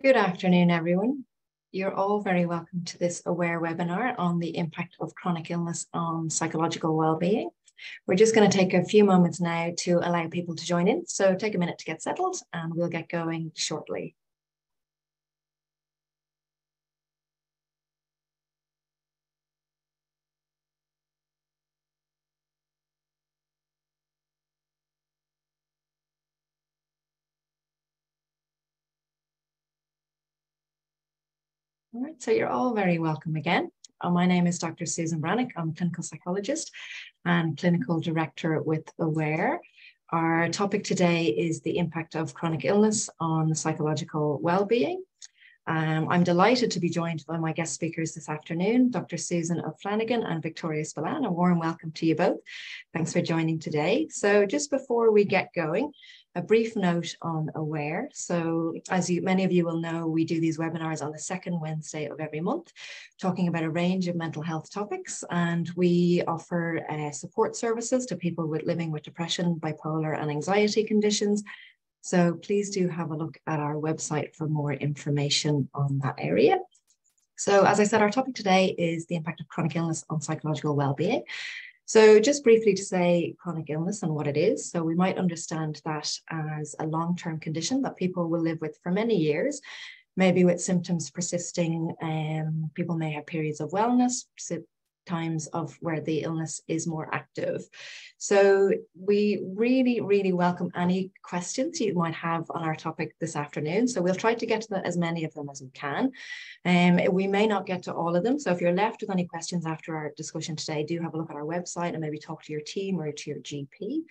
Good afternoon, everyone. You're all very welcome to this AWARE webinar on the impact of chronic illness on psychological well-being. We're just going to take a few moments now to allow people to join in. So take a minute to get settled and we'll get going shortly. All right, so you're all very welcome again. Uh, my name is Dr. Susan Brannick. I'm a clinical psychologist and clinical director with AWARE. Our topic today is the impact of chronic illness on psychological well-being. Um, I'm delighted to be joined by my guest speakers this afternoon, Dr. Susan O'Flanagan and Victoria Spillane. A warm welcome to you both. Thanks for joining today. So just before we get going, a brief note on AWARE. So as you, many of you will know, we do these webinars on the second Wednesday of every month, talking about a range of mental health topics. And we offer uh, support services to people with living with depression, bipolar and anxiety conditions. So please do have a look at our website for more information on that area. So as I said, our topic today is the impact of chronic illness on psychological well-being. So just briefly to say chronic illness and what it is. So we might understand that as a long-term condition that people will live with for many years, maybe with symptoms persisting. Um, people may have periods of wellness, times of where the illness is more active. So we really, really welcome any questions you might have on our topic this afternoon. So we'll try to get to the, as many of them as we can. Um, we may not get to all of them. So if you're left with any questions after our discussion today, do have a look at our website and maybe talk to your team or to your GP.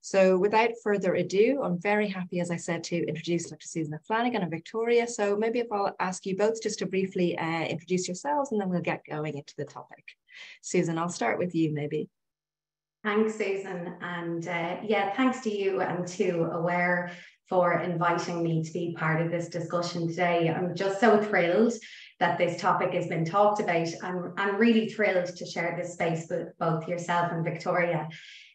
So without further ado, I'm very happy, as I said, to introduce Dr. Susan Flanagan and Victoria. So maybe if I'll ask you both just to briefly uh, introduce yourselves and then we'll get going into the topic. Susan, I'll start with you maybe. Thanks, Susan. And uh, yeah, thanks to you and to Aware for inviting me to be part of this discussion today. I'm just so thrilled that this topic has been talked about. I'm, I'm really thrilled to share this space with both yourself and Victoria.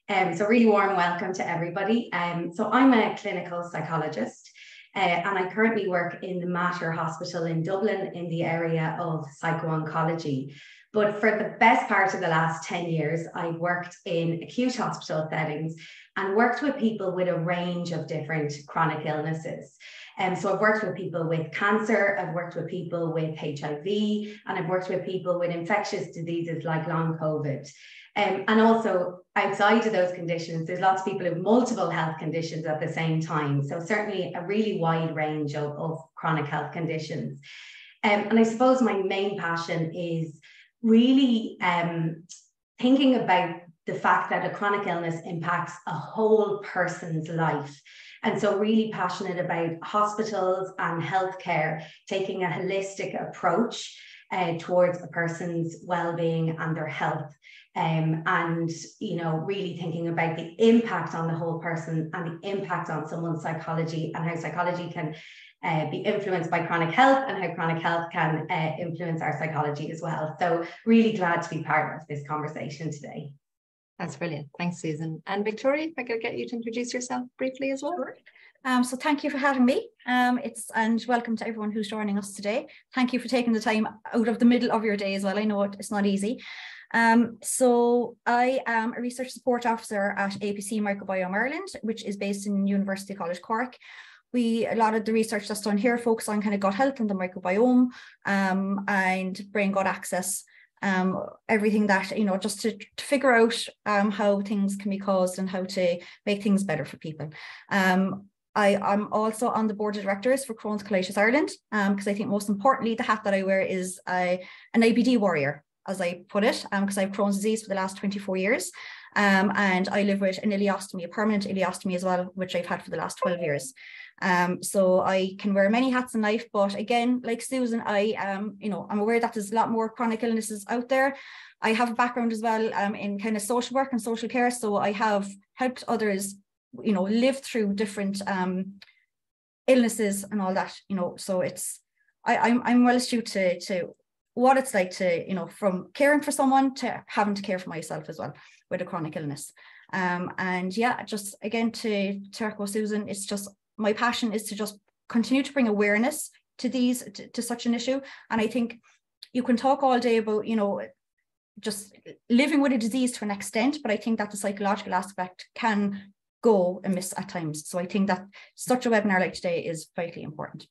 Um, so really warm welcome to everybody. Um, so I'm a clinical psychologist uh, and I currently work in the Mater Hospital in Dublin in the area of psycho-oncology. But for the best part of the last 10 years, I've worked in acute hospital settings and worked with people with a range of different chronic illnesses. And um, so I've worked with people with cancer, I've worked with people with HIV, and I've worked with people with infectious diseases like long COVID. Um, and also outside of those conditions, there's lots of people with multiple health conditions at the same time. So certainly a really wide range of, of chronic health conditions. Um, and I suppose my main passion is really um, thinking about the fact that a chronic illness impacts a whole person's life. And so, really passionate about hospitals and healthcare taking a holistic approach uh, towards a person's well-being and their health. Um, and you know really thinking about the impact on the whole person and the impact on someone's psychology and how psychology can uh, be influenced by chronic health and how chronic health can uh, influence our psychology as well. So really glad to be part of this conversation today. That's brilliant. Thanks, Susan. And Victoria, if I could get you to introduce yourself briefly as well. Sure. Um, so thank you for having me. Um, it's and welcome to everyone who's joining us today. Thank you for taking the time out of the middle of your day as well. I know it's not easy. Um, so I am a research support officer at APC Microbiome Ireland, which is based in University College Cork we a lot of the research that's done here focus on kind of gut health and the microbiome um, and brain gut axis um, everything that you know just to, to figure out um, how things can be caused and how to make things better for people um, I, am also on the board of directors for Crohn's Colitis Ireland because um, I think most importantly the hat that I wear is a, an IBD warrior as I put it because um, I have Crohn's disease for the last 24 years and I live with an ileostomy, a permanent ileostomy as well, which I've had for the last 12 years. Um, so I can wear many hats in life, but again, like Susan, I um, you know, I'm aware that there's a lot more chronic illnesses out there. I have a background as well um, in kind of social work and social care, so I have helped others, you know, live through different um, illnesses and all that, you know. So it's I, I'm I'm well astute to to what it's like to, you know, from caring for someone to having to care for myself as well with a chronic illness. Um, and yeah, just again to to echo Susan, it's just my passion is to just continue to bring awareness to these to, to such an issue. And i think you can talk all day about you know just living with a disease to an extent but i think that the psychological aspect can go amiss at times. So i think that such a webinar like today is vitally important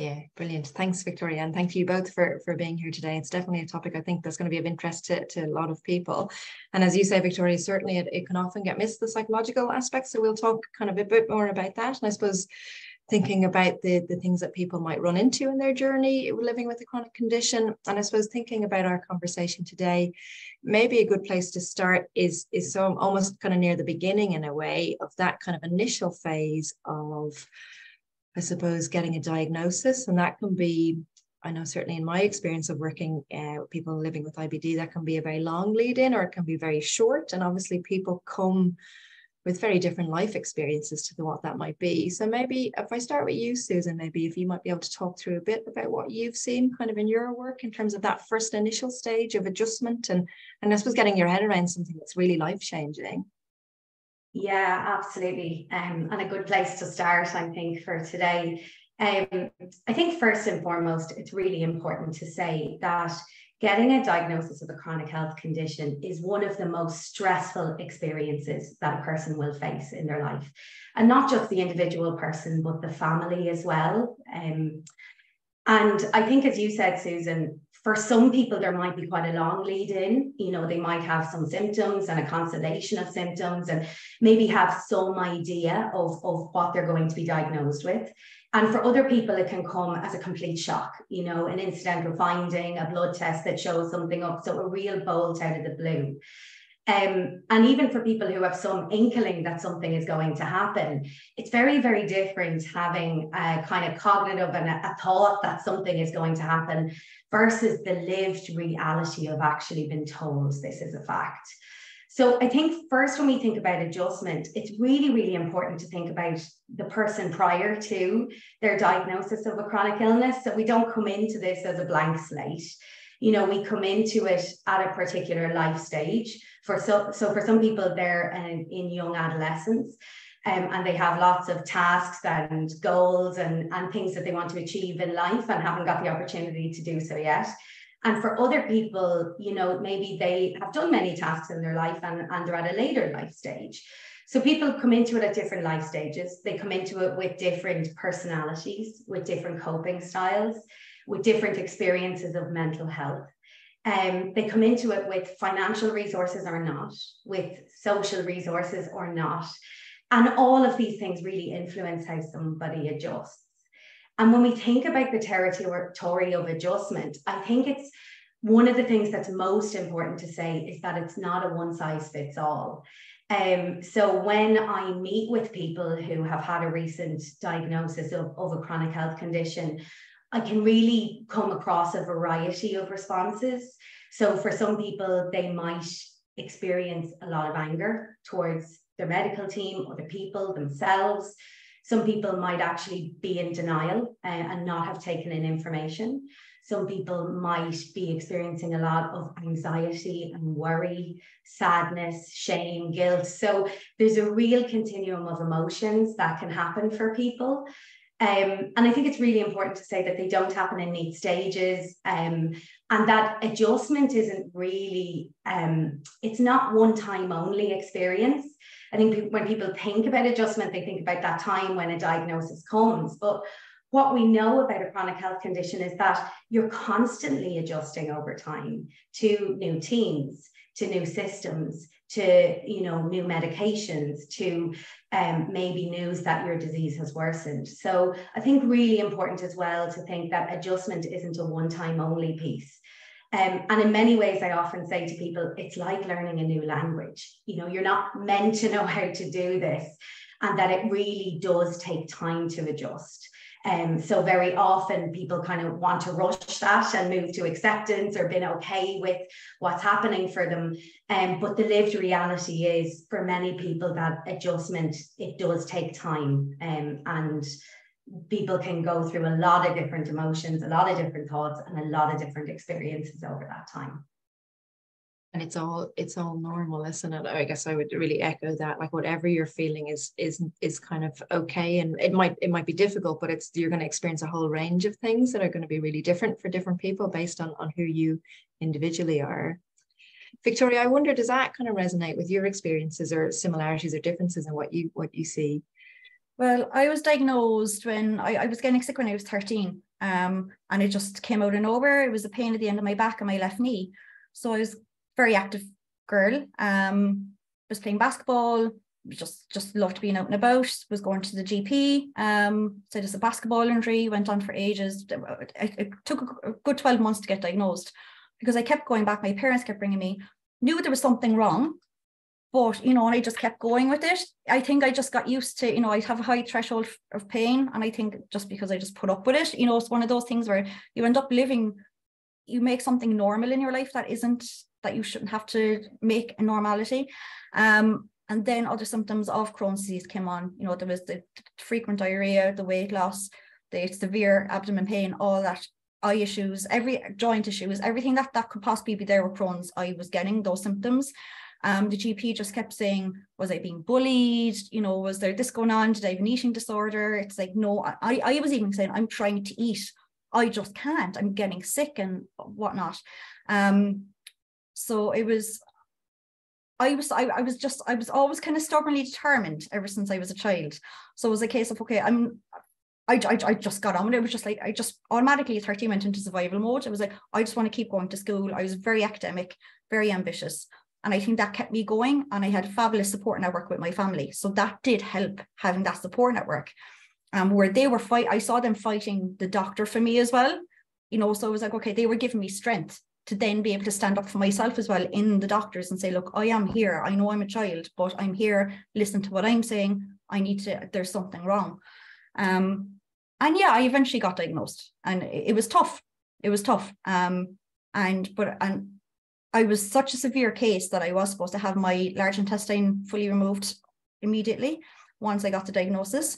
yeah, brilliant. Thanks, Victoria. And thank you both for, for being here today. It's definitely a topic I think that's going to be of interest to, to a lot of people. And as you say, Victoria, certainly it, it can often get missed, the psychological aspects. So we'll talk kind of a bit more about that. And I suppose thinking about the, the things that people might run into in their journey living with a chronic condition. And I suppose thinking about our conversation today, maybe a good place to start is, is so almost kind of near the beginning in a way of that kind of initial phase of I suppose, getting a diagnosis. And that can be, I know certainly in my experience of working uh, with people living with IBD, that can be a very long lead in or it can be very short. And obviously, people come with very different life experiences to what that might be. So maybe if I start with you, Susan, maybe if you might be able to talk through a bit about what you've seen kind of in your work in terms of that first initial stage of adjustment and, and I suppose getting your head around something that's really life changing. Yeah, absolutely. Um, and a good place to start, I think, for today. Um, I think first and foremost, it's really important to say that getting a diagnosis of a chronic health condition is one of the most stressful experiences that a person will face in their life. And not just the individual person, but the family as well. Um, and I think, as you said, Susan, for some people, there might be quite a long lead in. You know, they might have some symptoms and a constellation of symptoms and maybe have some idea of, of what they're going to be diagnosed with. And for other people, it can come as a complete shock, you know, an incidental finding, a blood test that shows something up. So a real bolt out of the blue. Um, and even for people who have some inkling that something is going to happen, it's very, very different having a kind of cognitive and a, a thought that something is going to happen versus the lived reality of actually being told this is a fact. So I think first when we think about adjustment, it's really, really important to think about the person prior to their diagnosis of a chronic illness. So we don't come into this as a blank slate. You know, we come into it at a particular life stage. For so, so for some people, they're in, in young adolescence um, and they have lots of tasks and goals and, and things that they want to achieve in life and haven't got the opportunity to do so yet. And for other people, you know, maybe they have done many tasks in their life and, and they're at a later life stage. So people come into it at different life stages. They come into it with different personalities, with different coping styles, with different experiences of mental health. Um, they come into it with financial resources or not, with social resources or not. And all of these things really influence how somebody adjusts. And when we think about the territory of adjustment, I think it's one of the things that's most important to say is that it's not a one size fits all. Um, so when I meet with people who have had a recent diagnosis of, of a chronic health condition, I can really come across a variety of responses. So for some people, they might experience a lot of anger towards their medical team or the people themselves. Some people might actually be in denial uh, and not have taken in information. Some people might be experiencing a lot of anxiety and worry, sadness, shame, guilt. So there's a real continuum of emotions that can happen for people. Um, and I think it's really important to say that they don't happen in neat stages um, and that adjustment isn't really, um, it's not one time only experience. I think when people think about adjustment, they think about that time when a diagnosis comes. But what we know about a chronic health condition is that you're constantly adjusting over time to new teams, to new systems, to you know new medications, to um, maybe news that your disease has worsened. So I think really important as well to think that adjustment isn't a one-time only piece. Um, and in many ways, I often say to people, it's like learning a new language. You know, you're not meant to know how to do this, and that it really does take time to adjust. Um, so very often people kind of want to rush that and move to acceptance or being okay with what's happening for them. Um, but the lived reality is for many people that adjustment, it does take time. Um, and people can go through a lot of different emotions, a lot of different thoughts, and a lot of different experiences over that time. And it's all it's all normal isn't it? I guess i would really echo that like whatever you're feeling is is is kind of okay and it might it might be difficult but it's you're going to experience a whole range of things that are going to be really different for different people based on on who you individually are. Victoria i wonder does that kind of resonate with your experiences or similarities or differences in what you what you see? Well i was diagnosed when i, I was getting sick when i was 13 um, and it just came out of nowhere. It was a pain at the end of my back and my left knee. So I was very active girl. Um, was playing basketball, just just loved being out and about. Was going to the GP. Um, said it's a basketball injury. Went on for ages. It, it took a good twelve months to get diagnosed because I kept going back. My parents kept bringing me. Knew there was something wrong, but you know, and I just kept going with it. I think I just got used to, you know, I have a high threshold of pain, and I think just because I just put up with it, you know, it's one of those things where you end up living, you make something normal in your life that isn't that you shouldn't have to make a normality. Um, and then other symptoms of Crohn's disease came on. You know, there was the frequent diarrhea, the weight loss, the severe abdomen pain, all that eye issues, every joint issues, everything that that could possibly be there with Crohn's, I was getting those symptoms. Um, the GP just kept saying, was I being bullied? You know, was there this going on? Did I have an eating disorder? It's like, no, I, I was even saying, I'm trying to eat. I just can't. I'm getting sick and whatnot. Um, so it was I was I, I was just I was always kind of stubbornly determined ever since I was a child. So it was a case of okay, I'm I, I, I just got on with it. Was just like I just automatically at 13 went into survival mode. It was like I just want to keep going to school. I was very academic, very ambitious. And I think that kept me going. And I had fabulous support network with my family. So that did help having that support network. Um, where they were fight, I saw them fighting the doctor for me as well. You know, so it was like, okay, they were giving me strength to then be able to stand up for myself as well in the doctors and say, look, I am here. I know I'm a child, but I'm here. Listen to what I'm saying. I need to, there's something wrong. Um, and yeah, I eventually got diagnosed and it, was tough. It was tough. Um, and, but, and I was such a severe case that I was supposed to have my large intestine fully removed immediately once I got the diagnosis.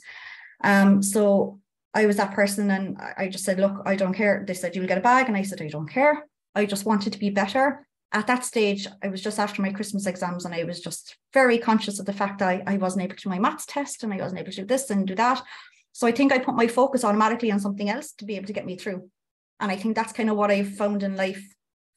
Um, so I was that person and I just said, look, I don't care. They said, you'll get a bag. And I said, I don't care. I just wanted to be better. At that stage, I was just after my Christmas exams and I was just very conscious of the fact that I, I wasn't able to do my maths test and I wasn't able to do this and do that. So I think I put my focus automatically on something else to be able to get me through. And I think that's kind of what I've found in life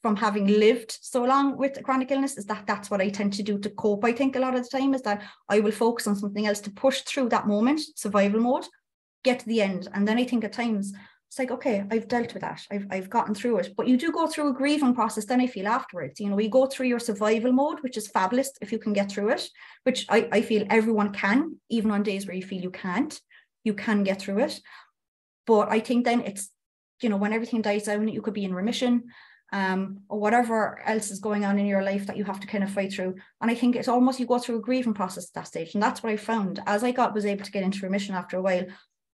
from having lived so long with chronic illness is that that's what I tend to do to cope. I think a lot of the time is that I will focus on something else to push through that moment, survival mode, get to the end. And then I think at times it's like okay i've dealt with that I've, I've gotten through it but you do go through a grieving process then i feel afterwards you know you go through your survival mode which is fabulous if you can get through it which i, I feel everyone can even on days where you feel you can't you can get through it but i think then it's you know when everything dies down you could be in remission um, or whatever else is going on in your life that you have to kind of fight through. And I think it's almost you go through a grieving process at that stage. And that's what I found as I got was able to get into remission after a while.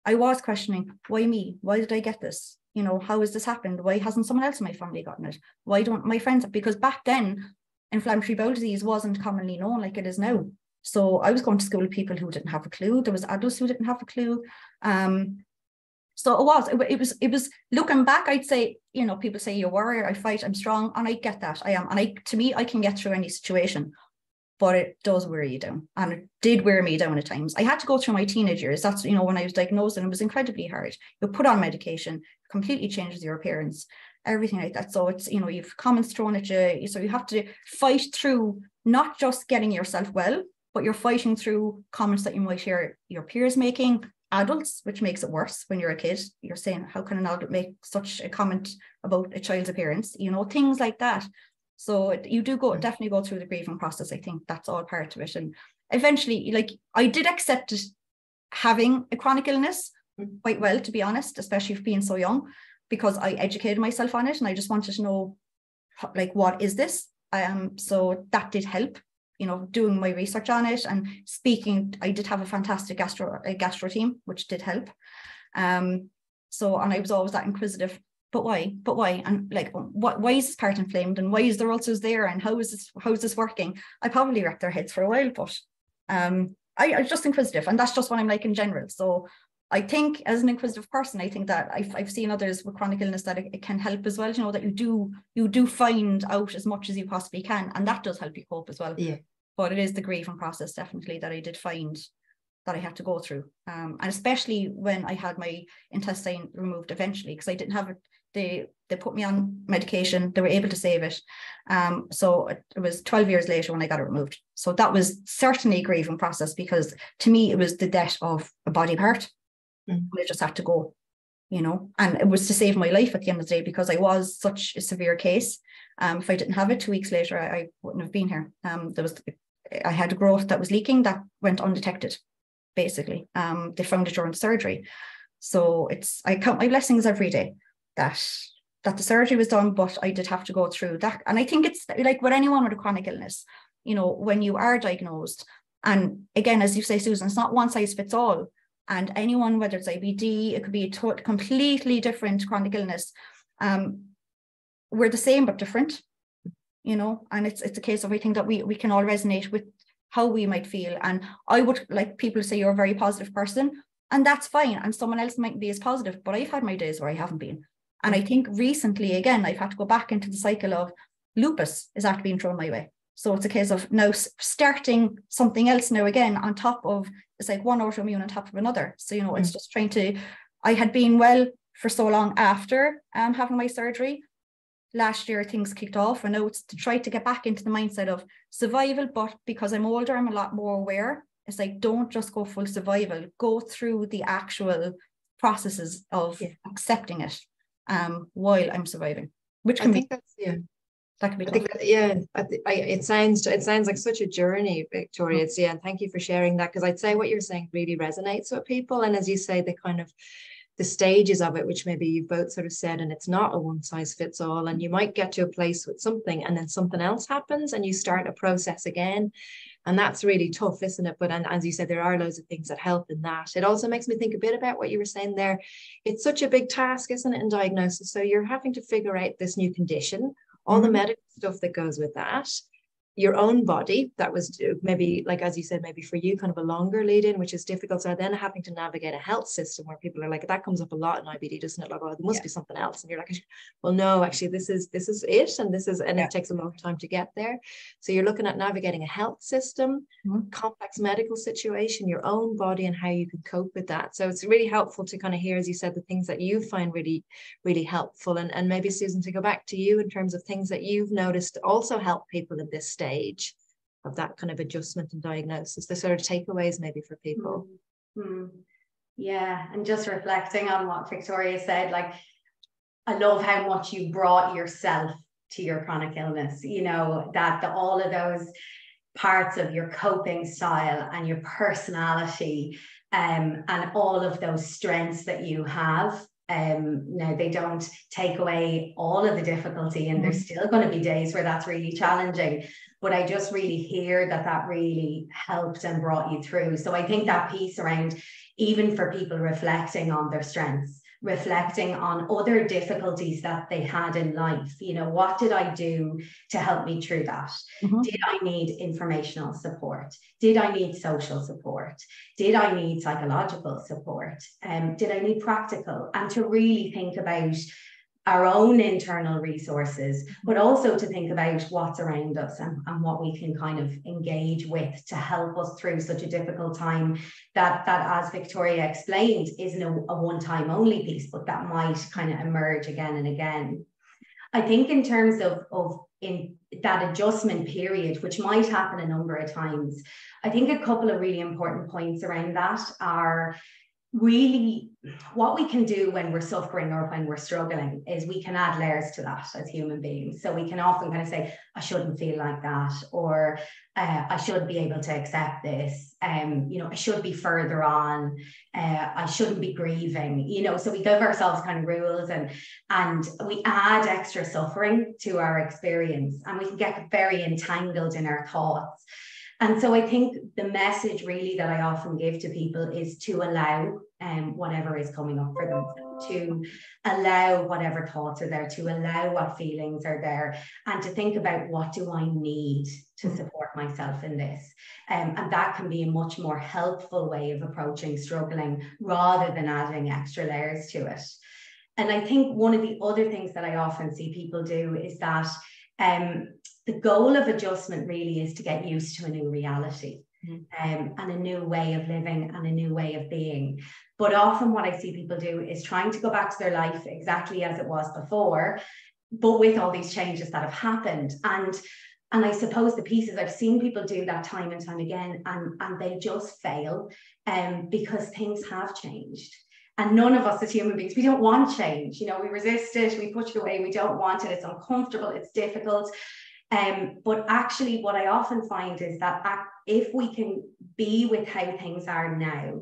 I was questioning, why me? Why did I get this? You know, how has this happened? Why hasn't someone else in my family gotten it? Why don't my friends? Because back then, inflammatory bowel disease wasn't commonly known like it is now. So I was going to school with people who didn't have a clue. There was adults who didn't have a clue. Um, so it was, it, was, it was looking back, I'd say, you know, people say you're a warrior, I fight, I'm strong, and I get that. I am. And I to me, I can get through any situation but it does wear you down and it did wear me down at times. I had to go through my teenage years. That's you know when i was diagnosed and it was incredibly hard. You put on medication completely changes your appearance everything like that. So it's you know you've comments thrown at you. So you have to fight through not just getting yourself well but you're fighting through comments that you might hear your peers making adults which makes it worse when you're a kid. You're saying how can an adult make such a comment about a child's appearance? You know things like that so you do go definitely go through the grieving process. I think that's all part of it. And eventually, like I did accept having a chronic illness mm. quite well, to be honest, especially for being so young, because I educated myself on it and I just wanted to know like what is this? Um, so that did help, you know, doing my research on it and speaking. I did have a fantastic gastro a gastro team, which did help. Um, so and I was always that inquisitive but why but why and like what why is this part inflamed and why is there ulcers there and how is this how is this working i probably wrecked their heads for a while but um I, I'm just inquisitive and that's just what I'm like in general so I think as an inquisitive person, I think that I've, I've seen others with chronic illness that it, it, can help as well. You know that you do you do find out as much as you possibly can, and that does help you cope as well. Yeah. But it is the grieving process definitely that I did find that I had to go through, um, and especially when I had my intestine removed eventually because I didn't have it. They they put me on medication. They were able to save it. Um, so it, it was 12 years later when I got it removed. So that was certainly a grieving process because to me it was the death of a body part Mm. I just had to go, you know, and it was to save my life at the end of the day because I was such a severe case. Um, if I didn't have it two weeks later, I, I wouldn't have been here. Um, there was, I had a growth that was leaking that went undetected, basically. Um, they found it during surgery. So it's, I count my blessings every day that that the surgery was done, but I did have to go through that. And I think it's like with anyone with a chronic illness, you know, when you are diagnosed, and again, as you say, Susan, it's not one size fits all. And anyone, whether it's IBD, it could be a completely different chronic illness. Um, we're the same but different, you know. And it's it's a case of I think that we we can all resonate with how we might feel. And I would like people say you're a very positive person, and that's fine. And someone else might be as positive, but I've had my days where I haven't been. And I think recently, again, I've had to go back into the cycle of lupus is actually being thrown my way. So it's a case of now starting something else now again on top of it's like one autoimmune on top of another. So you know, it's mm. just trying to. I had been well for so long after um, having my surgery. Last year things kicked off, and now it's to try to get back into the mindset of survival. But because I'm older, I'm a lot more aware. It's like don't just go full survival. Go through the actual processes of yeah. accepting it um, while I'm surviving, which can I think be that's yeah that could be. I think that, yeah, I, I, it sounds it sounds like such a journey, Victoria. It's, yeah, and thank you for sharing that because I'd say what you're saying really resonates with people, and as you say, the kind of the stages of it, which maybe you've both sort of said, and it's not a one size fits all. And you might get to a place with something, and then something else happens, and you start a process again. And that's really tough, isn't it? But and as you said, there are loads of things that help in that. It also makes me think a bit about what you were saying there. It's such a big task, isn't it, in diagnosis? So you're having to figure out this new condition all the mm-hmm. medical stuff that goes with that your own body that was maybe like as you said maybe for you kind of a longer lead in which is difficult. So then having to navigate a health system where people are like that comes up a lot in IBD doesn't it? Like oh there must yeah. be something else. And you're like well no actually this is this is it and this is and yeah. it takes a long time to get there. So you're looking at navigating a health system mm-hmm. complex medical situation your own body and how you can cope with that. So it's really helpful to kind of hear as you said the things that you find really really helpful. And and maybe Susan to go back to you in terms of things that you've noticed also help people in this stage stage of that kind of adjustment and diagnosis, the sort of takeaways maybe for people. Mm-hmm. Yeah, and just reflecting on what Victoria said, like I love how much you brought yourself to your chronic illness, you know, that the, all of those parts of your coping style and your personality um, and all of those strengths that you have um now they don't take away all of the difficulty and there's mm-hmm. still going to be days where that's really challenging but I just really hear that that really helped and brought you through. So I think that piece around even for people reflecting on their strengths, reflecting on other difficulties that they had in life. You know, what did I do to help me through that? Mm-hmm. Did I need informational support? Did I need social support? Did I need psychological support? Um, did I need practical? And to really think about our own internal resources, but mm-hmm. also to think about what's around us and, and what we can kind of engage with to help us through such a difficult time that, that as Victoria explained, isn't a, a one-time only piece, but that might kind of emerge again and again. I think in terms of, of in that adjustment period, which might happen a number of times, I think a couple of really important points around that are really what we can do when we're suffering or when we're struggling is we can add layers to that as human beings. So we can often kind of say, I shouldn't feel like that, or uh, I should be able to accept this. Um, you know, I should be further on. Uh, I shouldn't be grieving. You know, so we give ourselves kind of rules and and we add extra suffering to our experience, and we can get very entangled in our thoughts. And so I think the message really that I often give to people is to allow um, whatever is coming up for them to allow whatever thoughts are there, to allow what feelings are there, and to think about what do I need to support myself in this. Um, and that can be a much more helpful way of approaching struggling rather than adding extra layers to it. And I think one of the other things that I often see people do is that um, the goal of adjustment really is to get used to a new reality. Mm-hmm. Um, and a new way of living and a new way of being. But often, what I see people do is trying to go back to their life exactly as it was before, but with all these changes that have happened. And and I suppose the pieces I've seen people do that time and time again, and, and they just fail um, because things have changed. And none of us as human beings, we don't want change. You know, we resist it, we push it away, we don't want it, it's uncomfortable, it's difficult. Um, but actually, what I often find is that if we can be with how things are now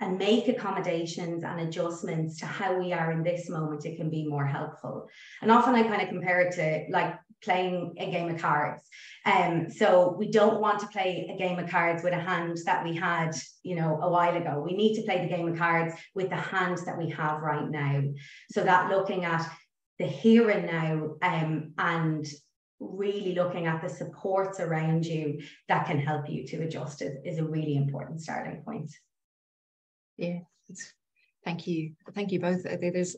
and make accommodations and adjustments to how we are in this moment, it can be more helpful. And often I kind of compare it to like playing a game of cards. Um, so we don't want to play a game of cards with a hand that we had, you know, a while ago. We need to play the game of cards with the hand that we have right now. So that looking at the here and now um, and really looking at the supports around you that can help you to adjust is, is a really important starting point. Yeah, thank you. Thank you both. There's,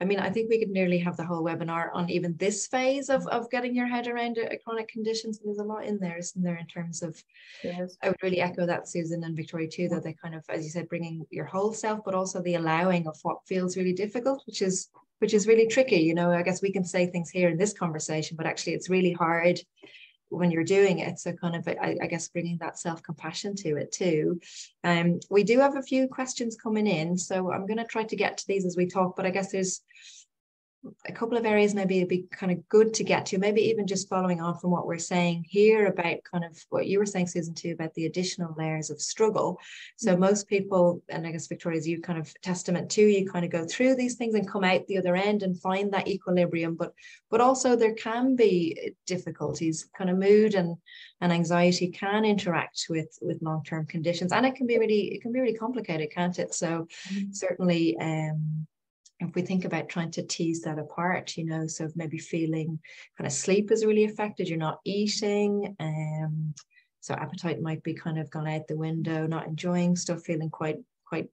I mean, I think we could nearly have the whole webinar on even this phase of, of getting your head around a, chronic conditions. There's a lot in there, isn't there, in terms of, yes. I would really echo that, Susan and Victoria too, that they kind of, as you said, bringing your whole self, but also the allowing of what feels really difficult, which is which is really tricky. You know, I guess we can say things here in this conversation, but actually it's really hard when you're doing it. So kind of, I, I guess, bringing that self-compassion to it too. Um, we do have a few questions coming in, so I'm going to try to get to these as we talk. But I guess there's a couple of areas maybe it'd be kind of good to get to, maybe even just following on from what we're saying here about kind of what you were saying, Susan, too, about the additional layers of struggle. So mm-hmm. most people, and I guess Victoria's you kind of testament to, you kind of go through these things and come out the other end and find that equilibrium. But but also there can be difficulties, kind of mood and and anxiety can interact with with long-term conditions. And it can be really, it can be really complicated, can't it? So mm-hmm. certainly um if we think about trying to tease that apart, you know, so maybe feeling kind of sleep is really affected, you're not eating, um, so appetite might be kind of gone out the window, not enjoying stuff, feeling quite quite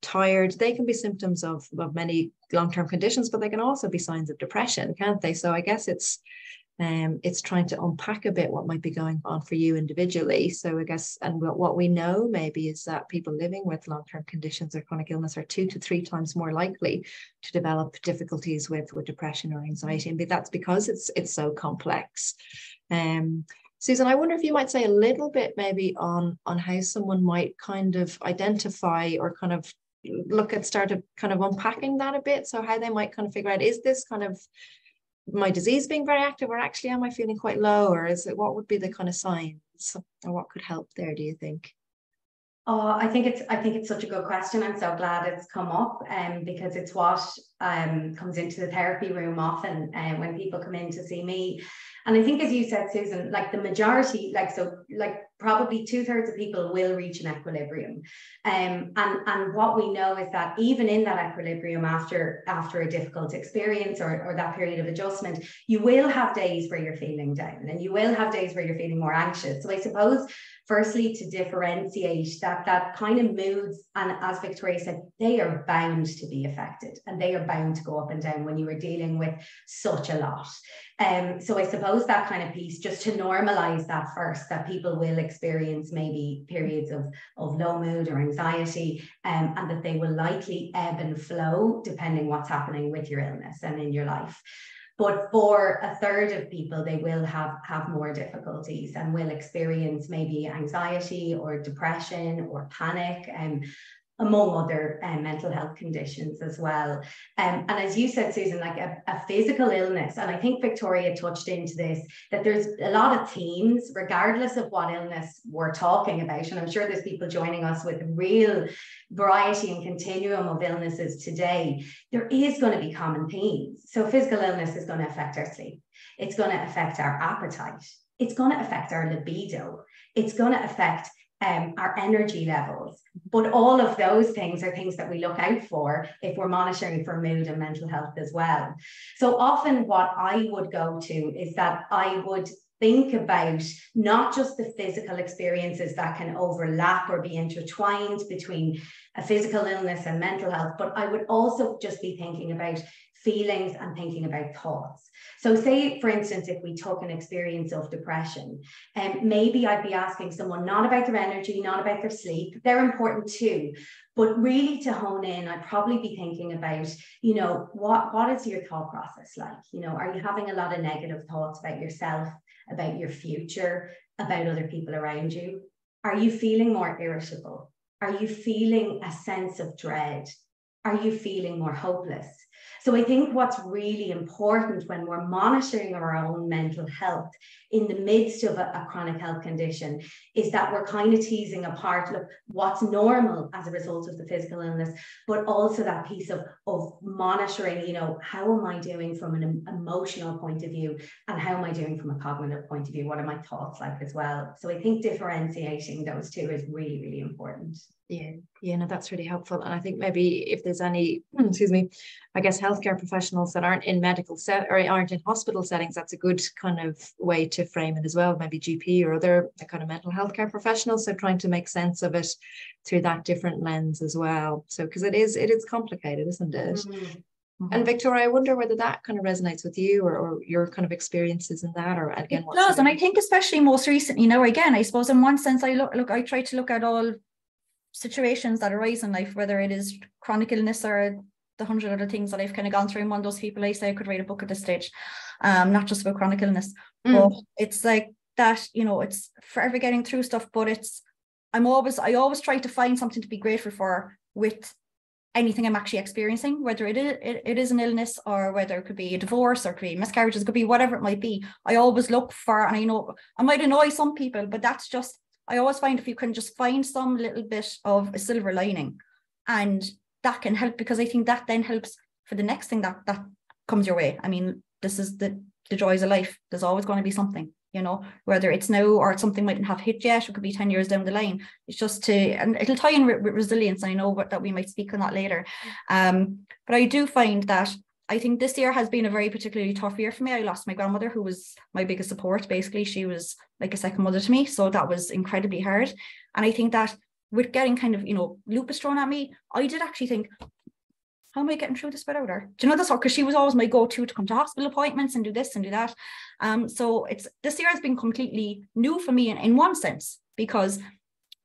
tired. They can be symptoms of, of many long-term conditions, but they can also be signs of depression, can't they? So I guess it's um, it's trying to unpack a bit what might be going on for you individually. So I guess, and what we know maybe is that people living with long-term conditions or chronic illness are two to three times more likely to develop difficulties with, with depression or anxiety. And that's because it's it's so complex. Um, Susan, I wonder if you might say a little bit maybe on on how someone might kind of identify or kind of look at start of kind of unpacking that a bit. So how they might kind of figure out is this kind of my disease being very active or actually am I feeling quite low or is it what would be the kind of signs or what could help there do you think? Oh, I think it's I think it's such a good question. I'm so glad it's come up um, because it's what um, comes into the therapy room often uh, when people come in to see me. And I think, as you said, Susan, like the majority, like so, like probably two thirds of people will reach an equilibrium. Um, and and what we know is that even in that equilibrium, after after a difficult experience or or that period of adjustment, you will have days where you're feeling down, and you will have days where you're feeling more anxious. So I suppose firstly to differentiate that that kind of moods and as victoria said they are bound to be affected and they are bound to go up and down when you are dealing with such a lot. Um, so i suppose that kind of piece just to normalize that first that people will experience maybe periods of, of low mood or anxiety um, and that they will likely ebb and flow depending what's happening with your illness and in your life but for a third of people they will have have more difficulties and will experience maybe anxiety or depression or panic. And among other um, mental health conditions as well. Um, and as you said, Susan, like a, a, physical illness, and I think Victoria touched into this, that there's a lot of themes, regardless of what illness we're talking about. And I'm sure there's people joining us with real variety and continuum of illnesses today. There is going to be common themes. So physical illness is going to affect our sleep. It's going to affect our appetite. It's going to affect our libido. It's going to affect um, our energy levels. But all of those things are things that we look out for if we're monitoring for mood and mental health as well. So often, what I would go to is that I would think about not just the physical experiences that can overlap or be intertwined between a physical illness and mental health, but I would also just be thinking about feelings and thinking about thoughts. So, say for instance, if we took an experience of depression, and um, maybe I'd be asking someone not about their energy, not about their sleep. They're important too, but really to hone in, I'd probably be thinking about, you know, what what is your thought process like? You know, are you having a lot of negative thoughts about yourself, about your future, about other people around you? Are you feeling more irritable? Are you feeling a sense of dread? Are you feeling more hopeless? So I think what's really important when we're monitoring our own mental health in the midst of a, a, chronic health condition is that we're kind of teasing apart look what's normal as a result of the physical illness, but also that piece of, of monitoring, you know, how am I doing from an emotional point of view and how am I doing from a cognitive point of view? What are my thoughts like as well? So I think differentiating those two is really, really important. Yeah, yeah, no, that's really helpful. And I think maybe if there's any, excuse me, I guess healthcare professionals that aren't in medical set or aren't in hospital settings, that's a good kind of way to frame it as well. Maybe GP or other kind of mental healthcare professionals. So trying to make sense of it through that different lens as well. So because it is it is complicated, isn't it? Mm-hmm. Mm-hmm. And Victoria, I wonder whether that kind of resonates with you or, or your kind of experiences in that, or again, it does. And I think especially most recently, you know, again, I suppose in one sense, I look, look, I try to look at all situations that arise in life, whether it is chronic illness or the hundred other things that I've kind of gone through. I'm one of those people I say I could write a book at this stage, um, not just about chronic illness, mm. but it's like that, you know, it's forever getting through stuff, but it's I'm always I always try to find something to be grateful for with anything I'm actually experiencing, whether it is it, it is an illness or whether it could be a divorce or could be miscarriages, could be whatever it might be. I always look for, and I know I might annoy some people, but that's just I always find if you can just find some little bit of a silver lining and that can help because I think that then helps for the next thing that that comes your way. I mean, this is the the joys of life. There's always going to be something, you know, whether it's now or it's something mightn't have hit yet, it could be 10 years down the line. It's just to, and it'll tie in with, with resilience. I know what, that we might speak on that later. Um, but I do find that I think this year has been a very particularly tough year for me. I lost my grandmother, who was my biggest support. Basically, she was like a second mother to me. So that was incredibly hard. And I think that with getting kind of, you know, lupus thrown at me, I did actually think, how am I getting through this without her? Do you know this? Because she was always my go-to to come to hospital appointments and do this and do that. Um, so it's this year has been completely new for me in, in one sense because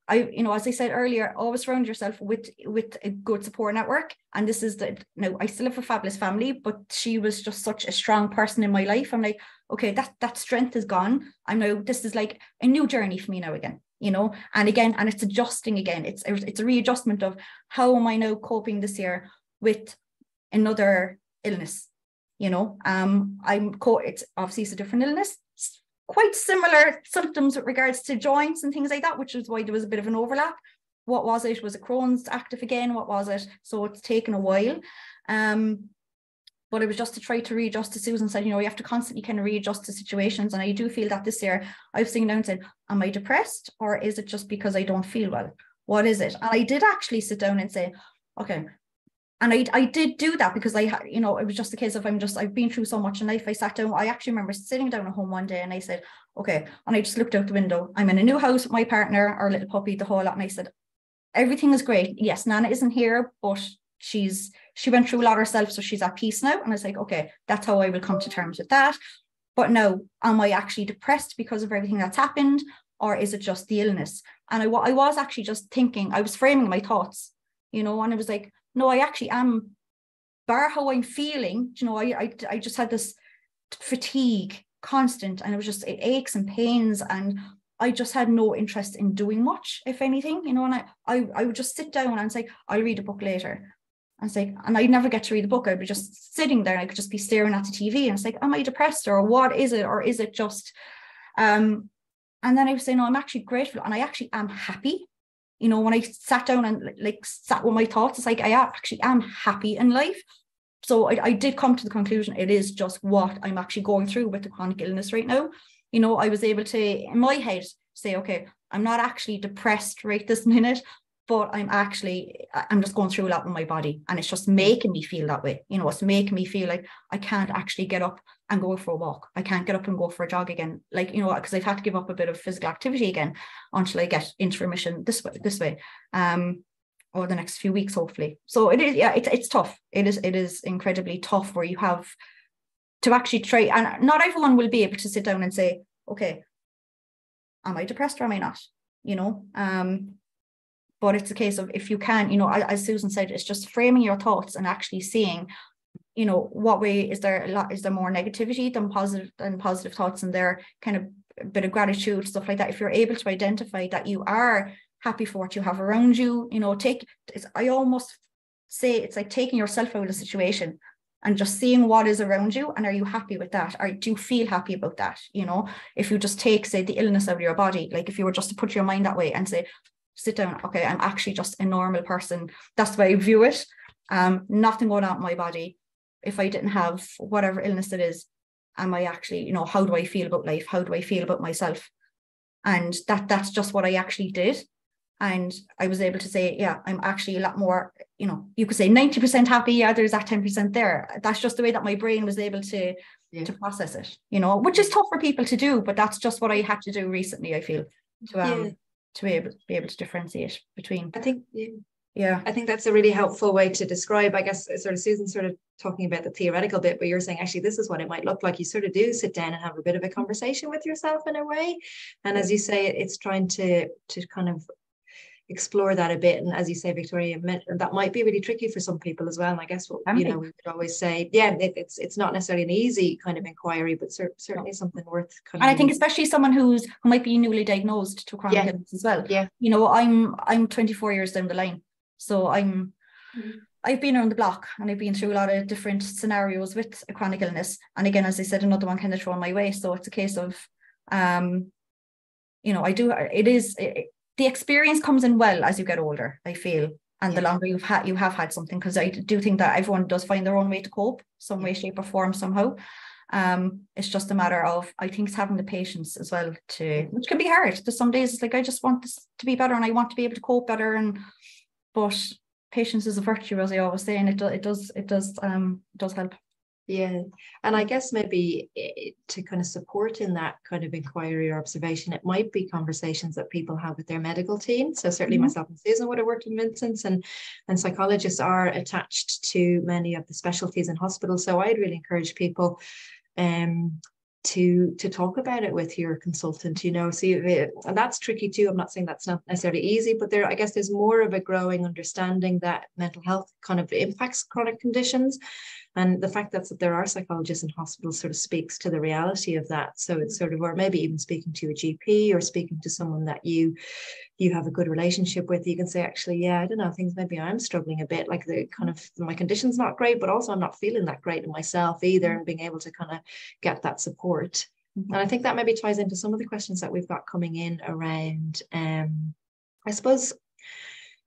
I, you know, as I said earlier, always surround yourself with with a good support network. And this is the know, I still have a fabulous family, but she was just such a strong person in my life. I'm like, okay, that that strength is gone. I know this is like a new journey for me now again, you know. And again, and it's adjusting again. It's it's a readjustment of how am I now coping this year with another illness, you know. Um, I'm co it's obviously it's a different illness quite similar symptoms with regards to joints and things like that, which is why there was a bit of an overlap. What was it? Was it Crohn's active again? What was it? So it's taken a while. Um, but it was just to try to readjust to Susan said, you know, you have to constantly kind of readjust to situations. And I do feel that this year I've seen down and said, am I depressed or is it just because I don't feel well? What is it? And I did actually sit down and say, okay, and I, I did do that because I you know, it was just a case of I'm just, I've been through so much in life. I sat down, I actually remember sitting down at home one day and I said, okay. And I just looked out the window. I'm in a new house with my partner, our little puppy, the whole lot. And I said, everything is great. Yes, Nana isn't here, but she's, she went through a lot herself. So she's at peace now. And I was like, okay, that's how I will come to terms with that. But no, am I actually depressed because of everything that's happened? Or is it just the illness? And I, I was actually just thinking, I was framing my thoughts, you know, and it was like, no, I actually am, bar how I'm feeling, you know, I, I, I just had this fatigue constant and it was just it aches and pains and I just had no interest in doing much, if anything, you know, and I, I, I would just sit down and say, I'll read a book later. And say, and I'd never get to read the book. I'd be just sitting there I could just be staring at the TV and it's like, am I depressed or what is it? Or is it just, um, and then I was saying, no, I'm actually grateful and I actually am happy you know, when I sat down and like sat with my thoughts, it's like I actually am happy in life. So I, I did come to the conclusion it is just what I'm actually going through with the chronic illness right now. You know, I was able to, in my head, say, okay, I'm not actually depressed right this minute, but I'm actually I'm just going through a lot with my body and it's just making me feel that way. You know, it's making me feel like I can't actually get up and go for a walk. I can't get up and go for a jog again. Like, you know, because I've had to give up a bit of physical activity again until I get into remission this way, this way. Um over the next few weeks, hopefully. So it is, yeah, it's it's tough. It is, it is incredibly tough where you have to actually try and not everyone will be able to sit down and say, okay, am I depressed or am I not? You know, um, but it's a case of if you can, you know, as Susan said, it's just framing your thoughts and actually seeing, you know, what way is there a lot, is there more negativity than positive than positive thoughts and there kind of a bit of gratitude, stuff like that. If you're able to identify that you are happy for what you have around you, you know, take I almost say it's like taking yourself out of the situation and just seeing what is around you and are you happy with that or do you feel happy about that you know if you just take say the illness out of your body like if you were just to put your mind that way and say sit down okay i'm actually just a normal person that's the way i view it um nothing going on my body if i didn't have whatever illness it is am i actually you know how do i feel about life how do i feel about myself and that that's just what i actually did and I was able to say, yeah, I'm actually a lot more, you know, you could say 90% happy, yeah, there's that 10% there. That's just the way that my brain was able to yeah. to process it, you know, which is tough for people to do, but that's just what I had to do recently, I feel, to um yeah. to be able be able to differentiate between I think yeah. Yeah. I think that's a really helpful way to describe, I guess sort of Susan sort of talking about the theoretical bit, but you're saying actually this is what it might look like. You sort of do sit down and have a bit of a mm-hmm. conversation with yourself in a way. And as you say, it's trying to to kind of explore that a bit. And as you say, Victoria, that might be really tricky for some people as well. And I guess what you know we could always say, yeah, it, it's it's not necessarily an easy kind of inquiry, but cer- certainly something worth. and I think especially someone who's who might be newly diagnosed to chronic yeah. illness as well. Yeah, you know, I'm I'm 24 years down the line, so I'm. Mm-hmm. I've been around the block and I've been through a lot of different scenarios with a chronic illness. And again, as I said, another one kind of thrown my way. So it's a case of, um, you know, I do, it is, it, the experience comes in well as you get older, I feel. And yeah. the longer you've had you have had something, because I do think that everyone does find their own way to cope, some way, shape, or form somehow. Um, it's just a matter of I think it's having the patience as well to which can be hard. There's some days it's like I just want this to be better and I want to be able to cope better. And but patience is a virtue, as I always say, and it does it does it does um does help. Yeah, and I guess maybe to kind of support in that kind of inquiry or observation, it might be conversations that people have with their medical team. So certainly mm-hmm. myself and Susan would have worked in Vincent's, and and psychologists are attached to many of the specialties in hospitals. So I'd really encourage people um, to to talk about it with your consultant you know see eh, and that's tricky too. I'm not saying that's not necessarily easy but there i guess there's more of a growing understanding that mental health kind of impacts chronic conditions. And the fact that, that there are psychologists in hospitals sort of speaks to the reality of that. So it's sort of or maybe even speaking to a gp or speaking to someone that you you have a good relationship with you can say actually yeah i don't know things maybe i'm struggling a bit like the kind of my condition's not great but also i'm not feeling that great in myself either mm-hmm. and being able to kind of get that support mm-hmm. and i think that maybe ties into some of the questions that we've got coming in around um i suppose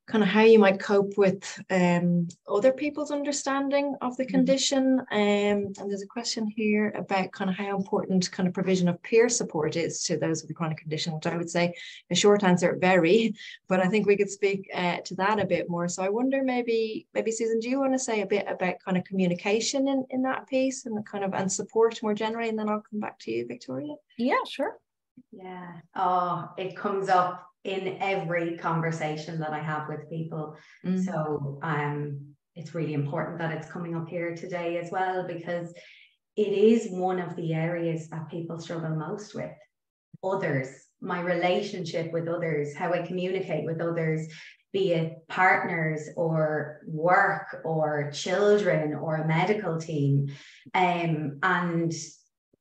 kind of how you might cope with um, other people's understanding of the mm-hmm. condition. Um, and there's a question here about kind of how important kind of provision of peer support is to those with a chronic condition, which I would say a short answer, very, but I think we could speak uh, to that a bit more. So I wonder maybe, maybe Susan, do you want to say a bit about kind of communication in, in that piece and the kind of, and support more generally, and then I'll come back to you, Victoria. Yeah, sure. Yeah. Oh, it comes up in every conversation that I have with people. Mm-hmm. So um, it's really important that it's coming up here today as well because it is one of the areas that people struggle most with. Others, my relationship with others, how I communicate with others, be it partners or work or children or a medical team. Um, and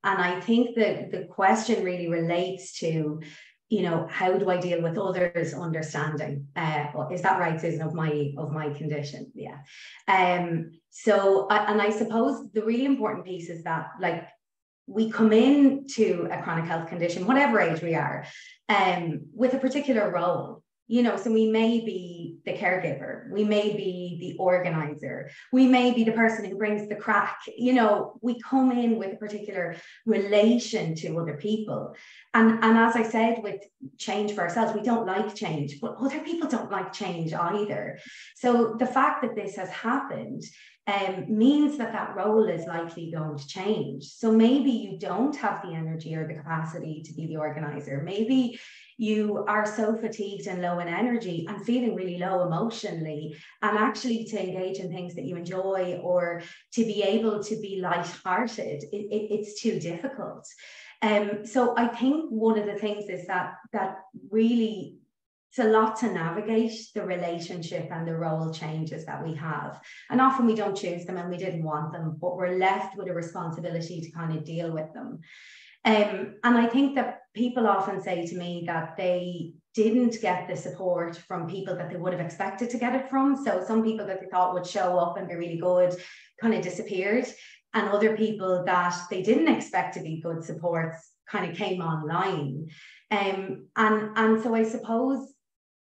and I think that the question really relates to you know how do i deal with others understanding? Uh is that right susan of my of my condition? Yeah. Um so and i suppose the really important piece is that like we come in to a chronic health condition whatever age we are um with a particular role you know so we may be the caregiver we may be the organizer we may be the person who brings the crack you know we come in with a particular relation to other people and and as i said with change for ourselves we don't like change but other people don't like change either so the fact that this has happened um, means that that role is likely going to change. So maybe you don't have the energy or the capacity to be the organizer. Maybe you are so fatigued and low in energy and feeling really low emotionally and actually to engage in things that you enjoy or to be able to be light-hearted it, it, it's too difficult um, so i think one of the things is that that really it's a lot to navigate the relationship and the role changes that we have. And often we don't choose them and we didn't want them, but we're left with a responsibility to kind of deal with them. Um, and I think that people often say to me that they didn't get the support from people that they would have expected to get it from. So some people that they thought would show up and be really good kind of disappeared. And other people that they didn't expect to be good supports kind of came online. Um, and, and so I suppose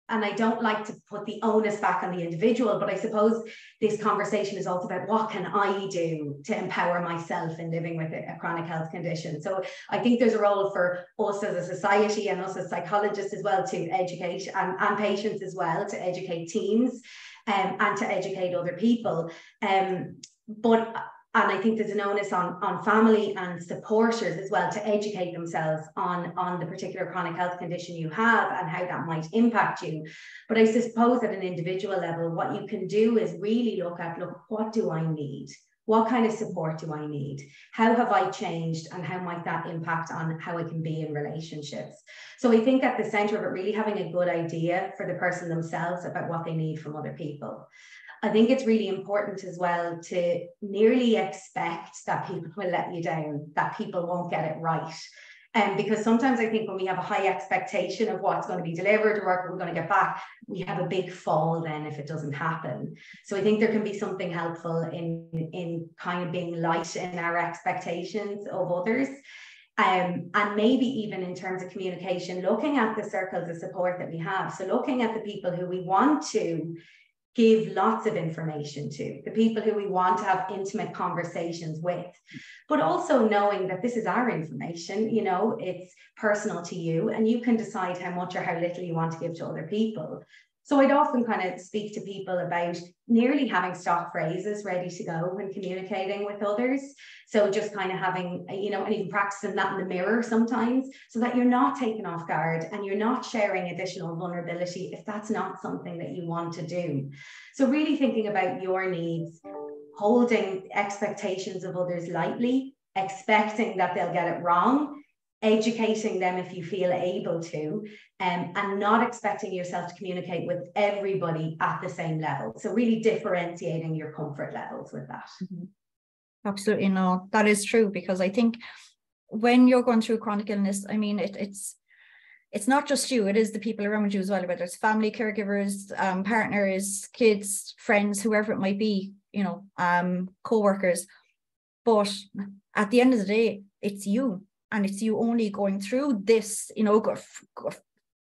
and I don't like to put the onus back on the individual, but I suppose this conversation is also about what can I do to empower myself in living with a, chronic health condition. So I think there's a role for us as a society and us as psychologists as well to educate and, and patients as well to educate teams um, and to educate other people. Um, but and I think there's an onus on, on family and supporters as well to educate themselves on, on the particular chronic health condition you have and how that might impact you. But I suppose at an individual level, what you can do is really look at, look, what do I need? What kind of support do I need? How have I changed and how might that impact on how I can be in relationships? So I think at the center of it, really having a good idea for the person themselves about what they need from other people. I think it's really important as well to nearly expect that people will let you down, that people won't get it right. Um, because sometimes I think when we have a high expectation of what's going to be delivered or what we're going to get back, we have a big fall then if it doesn't happen. So I think there can be something helpful in, in kind of being light in our expectations of others. Um, and maybe even in terms of communication, looking at the circles of support that we have. So looking at the people who we want to give lots of information to, the people who we want to have intimate conversations with, but also knowing that this is our information, you know, it's personal to you and you can decide how much or how little you want to give to other people. So I'd often kind of speak to people about nearly having stock phrases ready to go when communicating with others. So just kind of having, you know, and even practicing that in the mirror sometimes so that you're not taken off guard and you're not sharing additional vulnerability if that's not something that you want to do. So really thinking about your needs, holding expectations of others lightly, expecting that they'll get it wrong educating them if you feel able to, um, and not expecting yourself to communicate with everybody at the same level. So, really differentiating your comfort levels with that. Mm-hmm. Absolutely, no, that is true because I think when you're going through chronic illness, I mean, it, it's it's not just you, it is the people around you as well, whether it's family, caregivers, um, partners, kids, friends, whoever it might be, you know, um, co-workers. But at the end of the day, it's you and it's you only going through this you know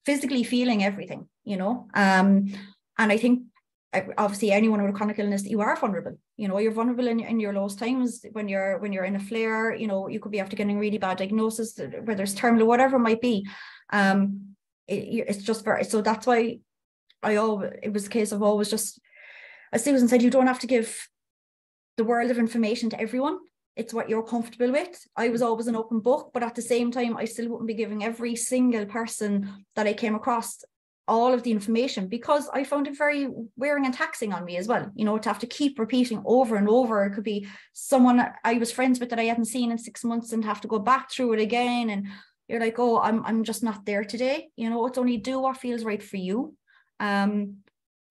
physically feeling everything you know? Um and i think obviously anyone with a chronic illness you are vulnerable you know? You're vulnerable in, in your lowest times when you're when you're in a flare you know? You could be after getting really bad diagnosis whether it's terminal whatever it might be. Um it, it's just very so that's why i always it was a case of always just as susan said you don't have to give the world of information to everyone it's what you're comfortable with. I was always an open book, but at the same time, I still wouldn't be giving every single person that I came across all of the information because I found it very wearing and taxing on me as well. You know, to have to keep repeating over and over. It could be someone I was friends with that I hadn't seen in six months and have to go back through it again. And you're like, oh, I'm I'm just not there today. You know, it's only do what feels right for you. Um,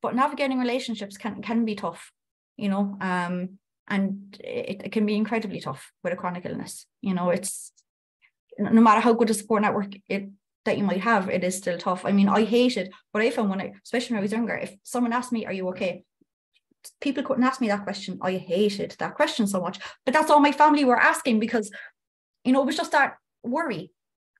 but navigating relationships can can be tough, you know. Um, and it, it, can be incredibly tough with a chronic illness you know it's no matter how good a support network it that you might have it is still tough i mean i hated what i found when i especially when i was younger if someone asked me are you okay people couldn't ask me that question i hated that question so much but that's all my family were asking because you know it was just that worry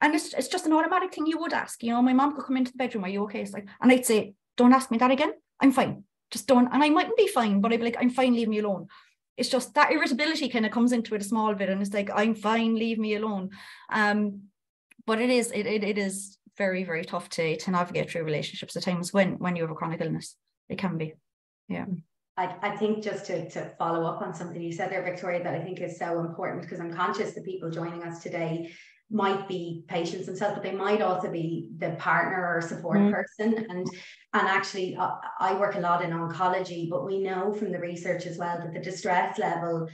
and it's, it's just an automatic thing you would ask. You know, my mom could come into the bedroom, are you okay? It's like, and I'd say, don't ask me that again. I'm fine. Just don't. And I mightn't be fine, but I'd be like, I'm fine, leave me alone. It's just that irritability kind of comes into it a small bit, and it's like, I'm fine, leave me alone. Um, but it is, it, it, it is very, very tough to to navigate through relationships at times when when you have a chronic illness. It can be. Yeah. I, I think just to, to follow up on something you said there, Victoria, that I think is so important because I'm conscious the people joining us today might be patients themselves, but they might also be the partner or support mm. person. And and actually, I, I work a lot in oncology, but we know from the research as well that the distress level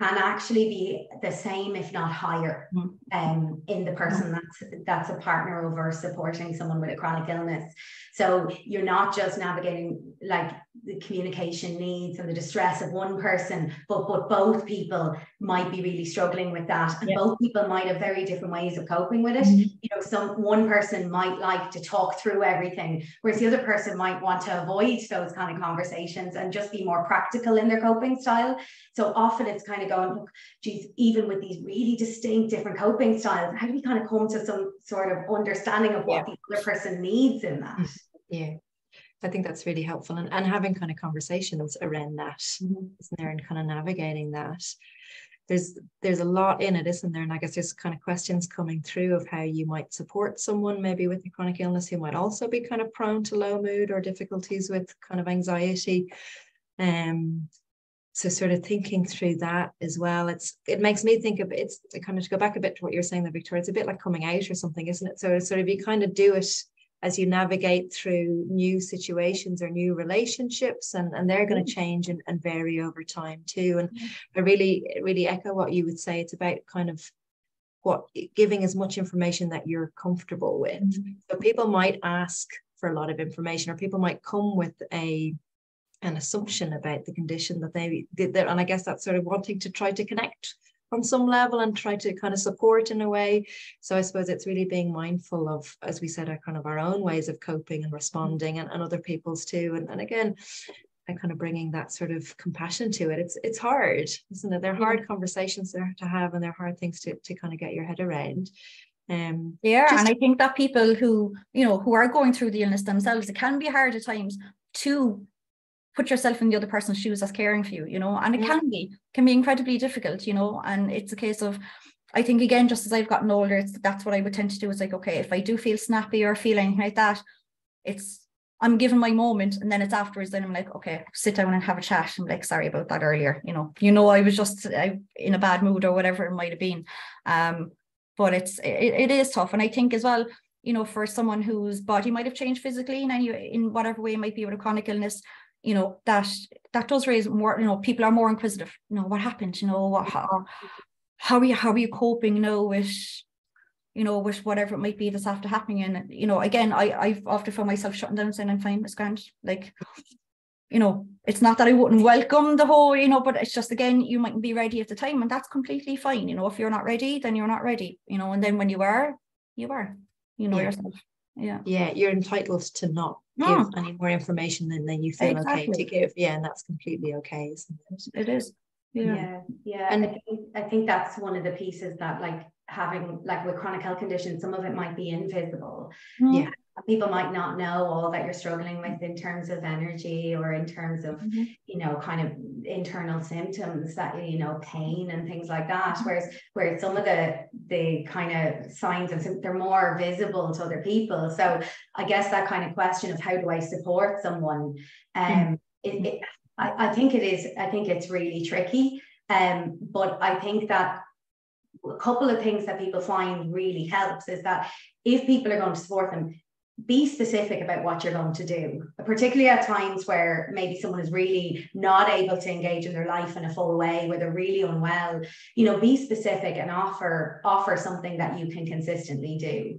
can actually be the same, if not higher, mm. um, in the person that's that's a partner over supporting someone with a chronic illness. So you're not just navigating like the communication needs and the distress of one person, but but both people might be really struggling with that, and yeah. both people might have very different ways of coping with it. Mm-hmm. You know, some one person might like to talk through everything, whereas the other person might want to avoid those kind of conversations and just be more practical in their coping style. So often it's kind of going, look, geez, even with these really distinct different coping styles, how do we kind of come to some sort of understanding of what yeah. the other person needs in that? Yeah. I think that's really helpful and, and having kind of conversations around that, mm-hmm. not there, and kind of navigating that. There's there's a lot in it, isn't there? And I guess there's kind of questions coming through of how you might support someone maybe with a chronic illness who might also be kind of prone to low mood or difficulties with kind of anxiety. Um, so sort of thinking through that as well it's it makes me think of it's kind of to go back a bit to what you're saying there victoria it's a bit like coming out or something isn't it so sort of you kind of do it as you navigate through new situations or new relationships and, and they're going to mm-hmm. change and, and vary over time too and i really really echo what you would say it's about kind of what giving as much information that you're comfortable with mm-hmm. so people might ask for a lot of information or people might come with a an assumption about the condition that they did there and i guess that's sort of wanting to try to connect on some level and try to kind of support in a way. So I suppose it's really being mindful of, as we said, our kind of our own ways of coping and responding and, and other people's too. And, and again, and kind of bringing that sort of compassion to it. It's it's hard, isn't it? They're hard conversations there to have and they're hard things to, to kind of get your head around. Um, yeah, and I think that people who you know who are going through the illness themselves, it can be hard at times to put yourself in the other person's shoes as caring for you, you know, and it yeah. can be, can be incredibly difficult, you know, and it's a case of, I think again, just as I've gotten older, it's that's what I would tend to do. is like, okay, if I do feel snappy or feel anything like that, it's I'm given my moment and then it's afterwards, then I'm like, okay, sit down and have a chat. I'm like, sorry about that earlier. You know, you know, I was just I, in a bad mood or whatever it might have been. Um, but it's it, it is tough. And I think as well, you know, for someone whose body might have changed physically in any in whatever way it might be with a chronic illness, you know that that does raise more you know people are more inquisitive. You know what happened? You know what how, how are you how are you coping you know with you know with whatever it might be that's after happening? And you know again i i've often found myself shutting down saying i'm fine it's grand. Like you know it's not that i wouldn't welcome the whole you know but it's just again you mightn't be ready at the time and that's completely fine. You know if you're not ready then you're not ready you know and then when you are you are. You know yeah. yourself yeah. Yeah you're entitled to not give any more information than, than you feel exactly. okay to give. Yeah and that's completely okay isn't it? It is. Yeah. Yeah, yeah. and I think, I think that's one of the pieces that like having like with chronic health conditions some of it might be invisible. Mm. yeah people might not know all that you're struggling with in terms of energy or in terms of mm-hmm. you know kind of internal symptoms that you know pain and things like that mm-hmm. whereas whereas some of the the kind of signs and they're more visible to other people so i guess that kind of question of how do i support someone um mm-hmm. it, it, I, I think it is i think it's really tricky um but i think that a couple of things that people find really helps is that if people are going to support them be specific about what you're going to do, particularly at times where maybe someone is really not able to engage in their life in a full way, where they're really unwell. You know, be specific and offer offer something that you can consistently do.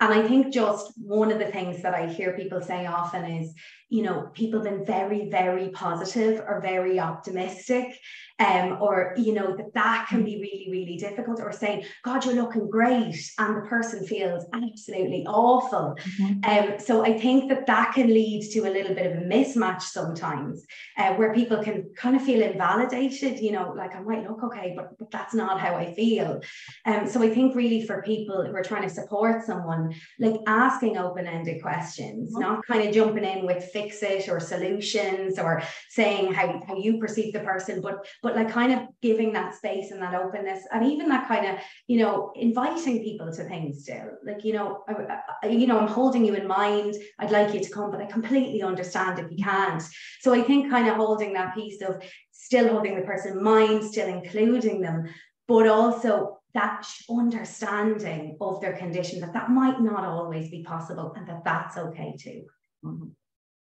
And I think just one of the things that I hear people say often is, you know, people have been very, very positive or very optimistic. Um, or you know that that can be really really difficult or saying god you're looking great and the person feels absolutely awful mm-hmm. um, so i think that that can lead to a little bit of a mismatch sometimes uh, where people can kind of feel invalidated you know like i might look okay but, but that's not how i feel um, so i think really for people who are trying to support someone like asking open-ended questions mm-hmm. not kind of jumping in with fix it or solutions or saying how, how you perceive the person but but like kind of giving that space and that openness and even that kind of you know inviting people to things still. Like you know I, I, you know i'm holding you in mind. I'd like you to come but i completely understand if you can't. So i think kind of holding that piece of still holding the person in mind still including them but also that understanding of their condition that that might not always be possible and that that's okay too. Mm-hmm.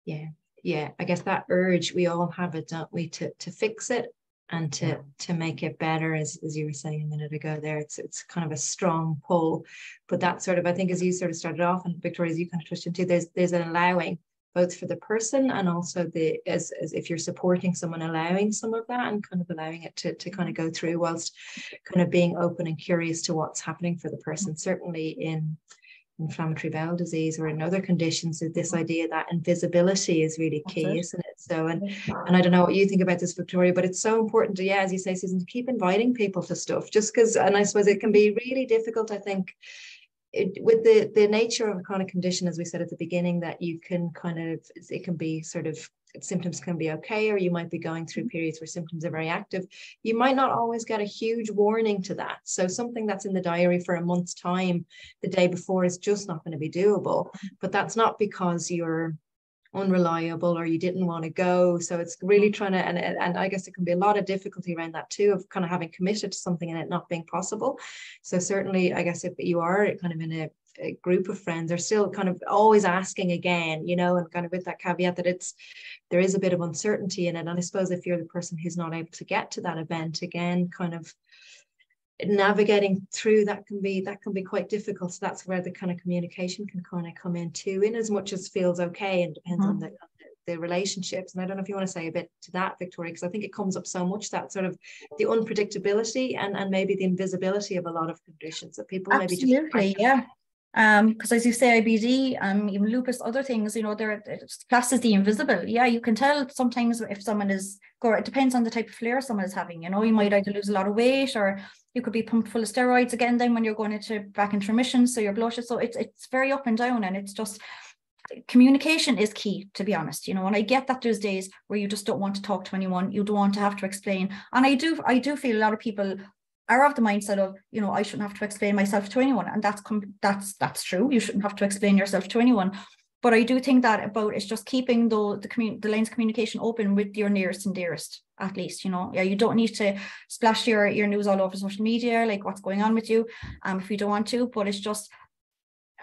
yeah. Yeah. I guess that urge we all have it don't we to to fix it and to yeah. to make it better as, as you were saying a minute ago there it's it's kind of a strong pull but that sort of i think as you sort of started off and victoria as you kind of touched into there's there's an allowing both for the person and also the as, as if you're supporting someone allowing some of that and kind of allowing it to, to kind of go through whilst kind of being open and curious to what's happening for the mm-hmm. person certainly in inflammatory bowel disease or in other conditions this idea that invisibility is really key it. So and and i don't know what you think about this victoria but it's so important to yeah as you say susan to keep inviting people to stuff just because and i suppose it can be really difficult i think it, with the the nature of a chronic condition as we said at the beginning that you can kind of it can be sort of symptoms can be okay, or you might be going through mm-hmm. periods where symptoms are very active. You might not always get a huge warning to that. So something that's in the diary for a month's time, the day before, is just not going to be doable. Mm-hmm. But that's not because you're unreliable or you didn't want to go. So it's really mm. trying to and, and i guess it can be a lot of difficulty around that too of kind of having committed to something and it not being possible. So certainly i guess if you are kind of in a a group of friends are still kind of always asking again, you know, and kind of with that caveat that it's there is a bit of uncertainty in it. And I suppose if you're the person who's not able to get to that event again, kind of navigating through that can be that can be quite difficult. So that's where the kind of communication can kind of come in too, in as much as feels okay and depends mm-hmm. on the the relationships. And I don't know if you want to say a bit to that, Victoria, because I think it comes up so much that sort of the unpredictability and, and maybe the invisibility of a lot of conditions that people Absolutely, maybe just yeah um because as you say IBD um even lupus other things you know they're as the invisible. Yeah you can tell sometimes if someone is it depends on the type of flare someone is having. You know you might either lose a lot of weight or you could be pumped full of steroids again then when you're going into back into remission so you're bloated so it's it's very up and down and it's just communication is key to be honest. You know and i get that there's days where you just don't want to talk to anyone you don't want to have to explain. And i do i do feel a lot of people are of the mindset of you know I shouldn't have to explain myself to anyone and that's com- that's that's true you shouldn't have to explain yourself to anyone. But I do think that about it's just keeping the the, commun- the lines of communication open with your nearest and dearest at least you know? Yeah you don't need to splash your your news all over social media like what's going on with you um if you don't want to but it's just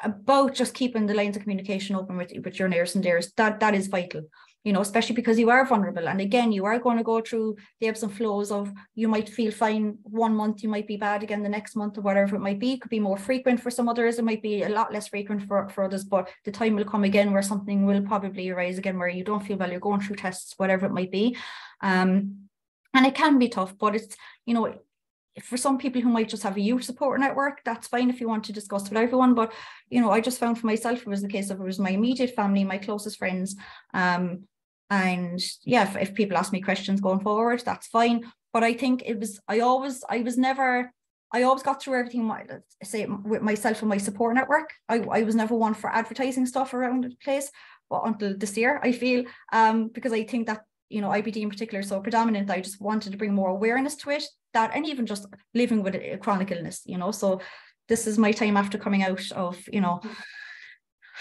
about just keeping the lines of communication open with, with your nearest and dearest that that is vital you know, especially because you are vulnerable. And again, you are going to go through the ebbs and flows of you might feel fine one month, you might be bad again the next month, or whatever it might be. It could be more frequent for some others, it might be a lot less frequent for, for others, but the time will come again where something will probably arise again where you don't feel well, you're going through tests, whatever it might be. Um, and it can be tough, but it's, you know, for some people who might just have a youth support network, that's fine if you want to discuss with everyone. But you know, I just found for myself it was the case of it was my immediate family, my closest friends. Um, and yeah, if, if people ask me questions going forward, that's fine. But I think it was I always I was never I always got through everything my, say with myself and my support network. I, I was never one for advertising stuff around the place, but until this year, I feel um because I think that you know IBD in particular so predominant. I just wanted to bring more awareness to it. That and even just living with a chronic illness, you know. So this is my time after coming out of you know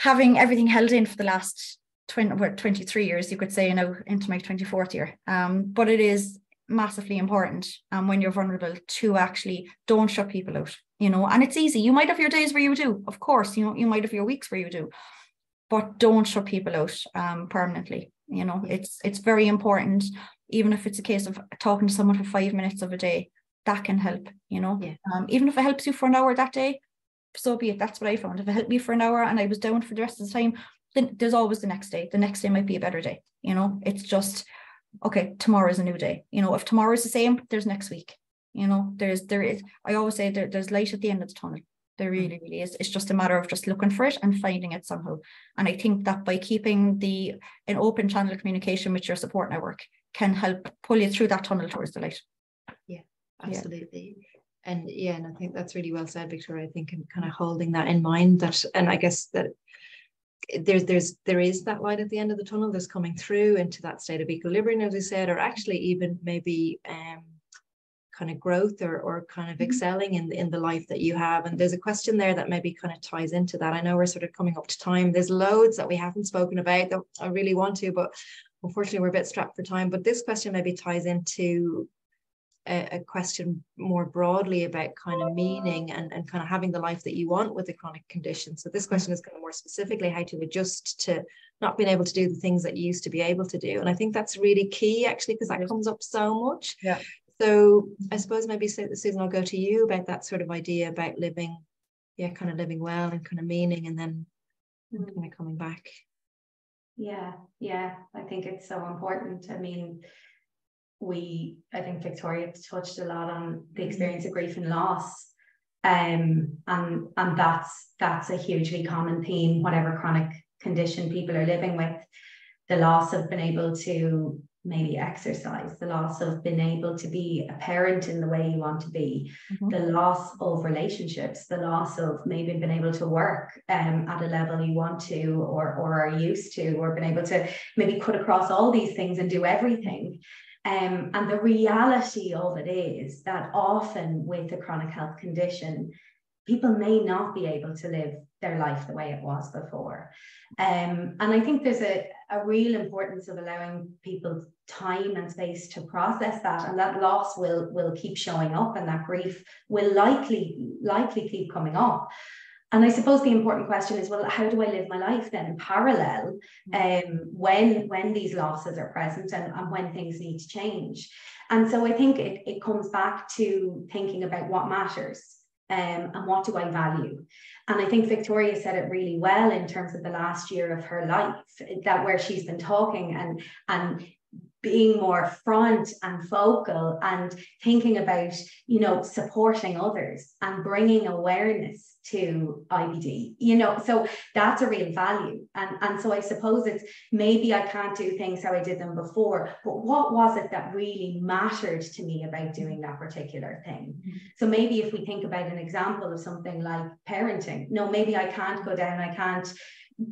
having everything held in for the last 20, well, 23 years, you could say, you know into my 24th year. Um, but it is massively important um, when you're vulnerable to actually don't shut people out, you know, and it's easy. You might have your days where you do, of course, you know, you might have your weeks where you do, but don't shut people out um, permanently. You know, it's it's very important, even if it's a case of talking to someone for five minutes of a day, that can help, you know. Yeah. Um, even if it helps you for an hour that day, so be it. That's what I found. If it helped me for an hour and I was down for the rest of the time, then there's always the next day. The next day might be a better day. You know, it's just okay, tomorrow is a new day. You know, if tomorrow is the same, there's next week. You know, there's there is. I always say there, there's light at the end of the tunnel. There mm. really, really is. It's just a matter of just looking for it and finding it somehow. And I think that by keeping the an open channel of communication with your support network can help pull you through that tunnel towards the light. Yeah, absolutely. Yeah. And yeah, and I think that's really well said, Victoria. I think and kind of holding that in mind that, and I guess that there's there's there is that light at the end of the tunnel that's coming through into that state of equilibrium, as we said, or actually even maybe um, kind of growth or, or kind of mm-hmm. excelling in, in the life that you have. And there's a question there that maybe kind of ties into that. I know we're sort of coming up to time. There's loads that we haven't spoken about that I really want to, but unfortunately we're a bit strapped for time. But this question maybe ties into a, a question more broadly about kind of meaning and, and kind of having the life that you want with a chronic condition. So this question is kind of more specifically how to adjust to not being able to do the things that you used to be able to do. And I think that's really key actually, because that comes up so much. Yeah. So I suppose maybe Susan, I'll go to you about that sort of idea about living, yeah, kind of living well and kind of meaning and then mm. kind of coming back. Yeah, yeah, I think it's so important. I mean, we, I think Victoria touched a lot on the mm-hmm. experience of grief and loss. Um, and and that's that's a hugely common theme, whatever chronic condition people are living with, the loss of being able to maybe exercise, the loss of being able to be a parent in the way you want to be, mm-hmm. the loss of relationships, the loss of maybe being able to work um, at a level you want to or, or are used to, or being able to maybe cut across all these things and do everything. Um, and the reality of it is that often with a chronic health condition, people may not be able to live their life the way it was before. Um, and I think there's a, a real importance of allowing people time and space to process that. And that loss will, will keep showing up and that grief will likely, likely keep coming up. And I suppose the important question is, well, how do I live my life then in parallel um, when, when these losses are present and, and when things need to change? And so I think it, it comes back to thinking about what matters um, and what do I value? And I think Victoria said it really well in terms of the last year of her life, that where she's been talking and and being more front and focal and thinking about you know supporting others and bringing awareness to IBD you know so that's a real value and and so I suppose it's maybe I can't do things how I did them before but what was it that really mattered to me about doing that particular thing mm-hmm. so maybe if we think about an example of something like parenting no maybe I can't go down I can't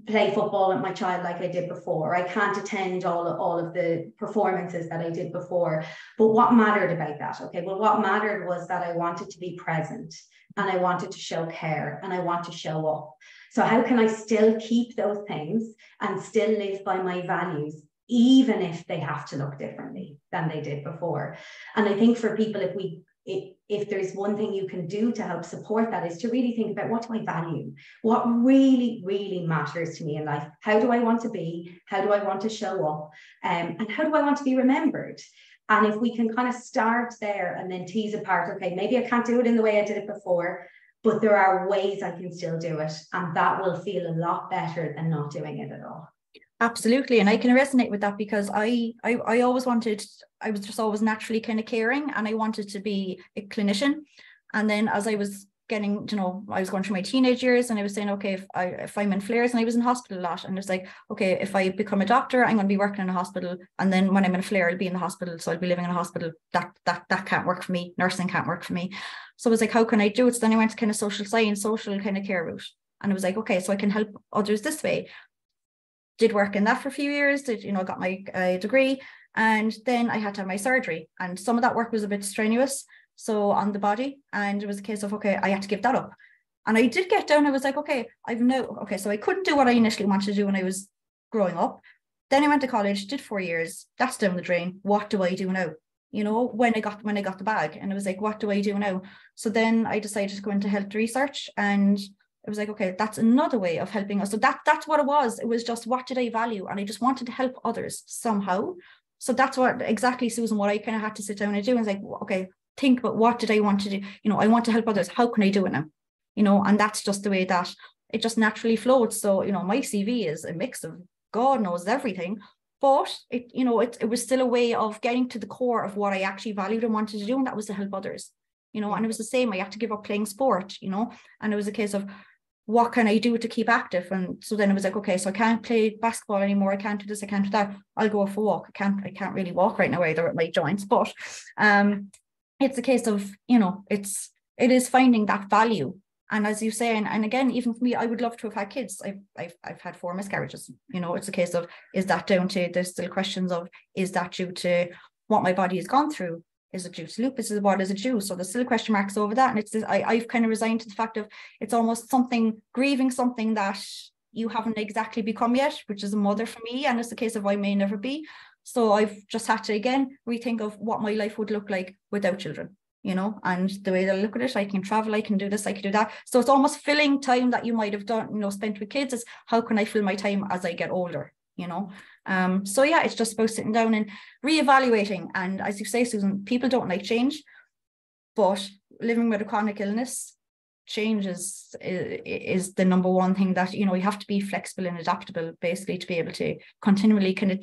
play football with my child like I did before. I can't attend all of, all of the performances that I did before. But what mattered about that? Okay, well, what mattered was that I wanted to be present and I wanted to show care and I want to show up. So, how can I still keep those things and still live by my values? Even if they have to look differently than they did before. And I think for people, if we if there's one thing you can do to help support that is to really think about what do I value? What really, really matters to me in life? How do I want to be? How do I want to show up? Um, and how do I want to be remembered? And if we can kind of start there and then tease apart, okay, maybe I can't do it in the way I did it before, but there are ways I can still do it. And that will feel a lot better than not doing it at all. Absolutely. And I can resonate with that because I, I I always wanted, I was just always naturally kind of caring and I wanted to be a clinician. And then as I was getting, you know, I was going through my teenage years and I was saying, okay, if I if I'm in flares and I was in hospital a lot, and it's like, okay, if I become a doctor, I'm going to be working in a hospital, and then when I'm in a flare, I'll be in the hospital, so I'll be living in a hospital. That that that can't work for me. Nursing can't work for me. So I was like, how can I do it? So then I went to kind of social science, social kind of care route. And it was like, okay, so I can help others this way did work in that for a few years, did, you know, got my uh, degree. And then I had to have my surgery. And some of that work was a bit strenuous. So on the body. And it was a case of, okay, I had to give that up. And I did get down. I was like, okay, I've no, okay, so I couldn't do what I initially wanted to do when I was growing up. Then I went to college, did four years. That's down the drain. What do I do now? You know, when I got when I got the bag, and it was like, what do I do now? So then I decided to go into health research, and it was like okay that's another way of helping us. So that that's what it was. It was just what did i value? And i just wanted to help others somehow. So that's what exactly susan what i kind of had to sit down and do. And was like okay think about what did i want to do? You know i want to help others. How can i do it now? You know and that's just the way that it just naturally flowed. So you know my cv is a mix of god knows everything but it, you know, it, it was still a way of getting to the core of what I actually valued and wanted to do, and that was to help others. You know, and it was the same. I had to give up playing sport, you know, and it was a case of what can I do to keep active? And so then it was like, okay, so I can't play basketball anymore. I can't do this. I can't do that. I'll go for a walk. I can't. I can't really walk right now either at my joints. But um, it's a case of you know, it's it is finding that value. And as you say, and, and again, even for me, I would love to have had kids. I've, I've I've had four miscarriages. You know, it's a case of is that down to there's still questions of is that due to what my body has gone through? Is it due to lupus? Is what is it due? So there's still question marks over that. And it's I, I've kind of resigned to the fact of it's almost something grieving something that you haven't exactly become yet, which is a mother for me. And it's a case of I may never be. So I've just had to again rethink of what my life would look like without children, you know, and the way that I look at it, I can travel, I can do this, I can do that. So it's almost filling time that you might have done, you know, spent with kids is how can I fill my time as I get older, you know? Um, so yeah, it's just about sitting down and reevaluating. And as you say, Susan, people don't like change, but living with a chronic illness, change is, is the number one thing that you know you have to be flexible and adaptable, basically, to be able to continually kind of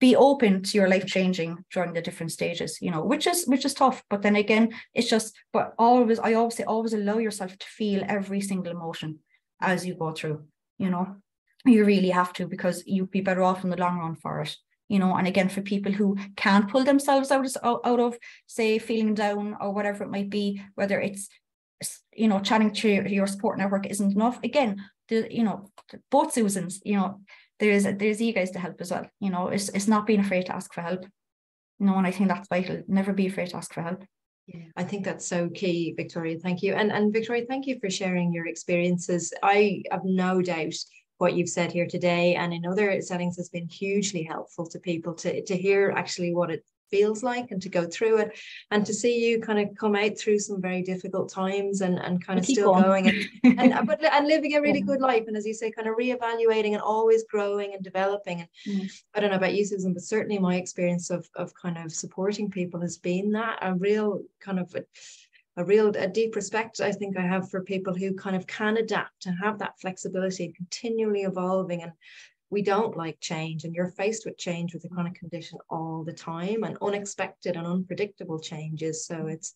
be open to your life changing during the different stages you know which is which is tough but then again it's just but always i always say always allow yourself to feel every single emotion as you go through you know you really have to because you'd be better off in the long run for it you know and again for people who can't pull themselves out of, out of say feeling down or whatever it might be whether it's you know chatting to your support network isn't enough again the you know both susans you know there's there's you guys to help as well you know it's, it's not being afraid to ask for help you know and i think that's vital never be afraid to ask for help yeah, I think that's so key, Victoria. Thank you. And and Victoria, thank you for sharing your experiences. I have no doubt what you've said here today and in other settings has been hugely helpful to people to, to hear actually what it feels like and to go through it and to see you kind of come out through some very difficult times and, and kind of still going and, and but and living a really good life and as you say kind of reevaluating and always growing and developing and mm. I don't know about you Susan but certainly my experience of of kind of supporting people has been that a real kind of a real a deep respect I think I have for people who kind of can adapt and have that flexibility continually evolving. And we don't like change and you're faced with change with a chronic condition all the time and unexpected and unpredictable changes. So it's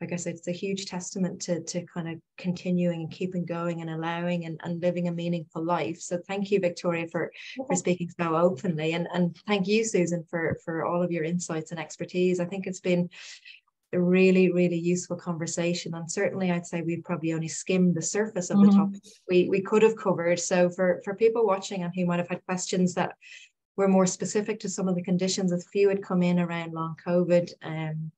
like I said it's a huge testament to to kind of continuing and keeping going and allowing and, and living a meaningful life. So thank you Victoria for for speaking so openly. And and thank you Susan for for all of your insights and expertise. I think it's been a really, really useful conversation. And certainly I'd say we've probably only skimmed the surface of mm-hmm. the topic we, we could have covered. So for, for people watching and who might have had questions that were more specific to some of the conditions, a few had come in around long COVID um,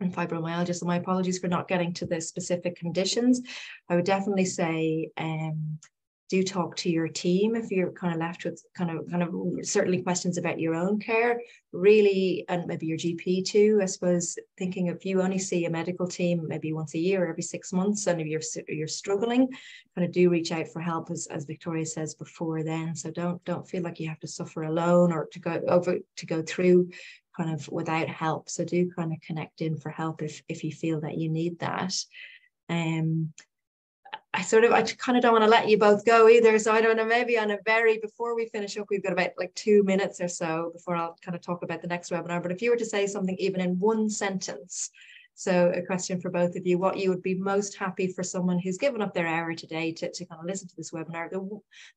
and fibromyalgia. So my apologies for not getting to the specific conditions. I would definitely say um, do talk to your team if you're kind of left with kind of kind of certainly questions about your own care? Really and maybe your gp too i suppose thinking if you only see a medical team maybe once a year or every six months and if you're you're struggling kind of do reach out for help as, as victoria says before then. So don't don't feel like you have to suffer alone or to go over to go through kind of without help. So do kind of connect in for help if if you feel that you need that. Um I sort of I kind of don't want to let you both go either. So I don't know, maybe on a very before we finish up, we've got about like two minutes or so before I'll kind of talk about the next webinar. But if you were to say something even in one sentence so a question for both of you, what you would be most happy for someone who's given up their hour today to, to kind of listen to this webinar, the,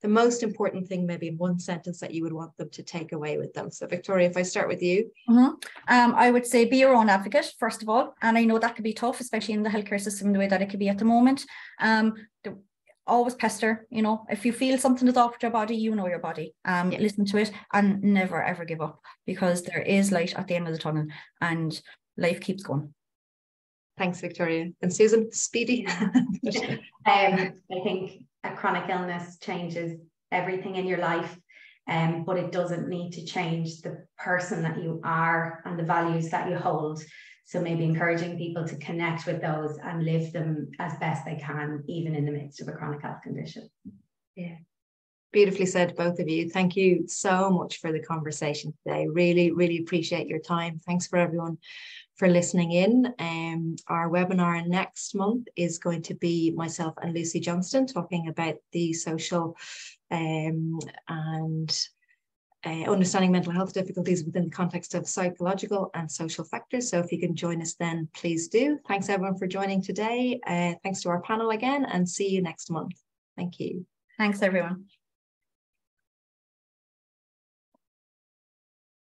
the most important thing maybe in one sentence that you would want them to take away with them. So Victoria, if I start with you. Mm-hmm. Um, I would say be your own advocate, first of all. And I know that could be tough, especially in the healthcare system, the way that it could be at the moment. Um, the, always pester you know if you feel something is off with your body you know your body um yeah. listen to it and never ever give up because there is light at the end of the tunnel and life keeps going Thanks, Victoria. And Susan, speedy. um, I think a chronic illness changes everything in your life, um, but it doesn't need to change the person that you are and the values that you hold. So maybe encouraging people to connect with those and live them as best they can, even in the midst of a chronic health condition. Yeah. Beautifully said, both of you. Thank you so much for the conversation today. Really, really appreciate your time. Thanks for everyone for listening in. Um, our webinar next month is going to be myself and Lucy Johnstone talking about the social um, and uh, understanding mental health difficulties within the context of psychological and social factors. So if you can join us then, please do. Thanks everyone for joining today. Uh, thanks to our panel again and see you next month. Thank you. Thanks everyone.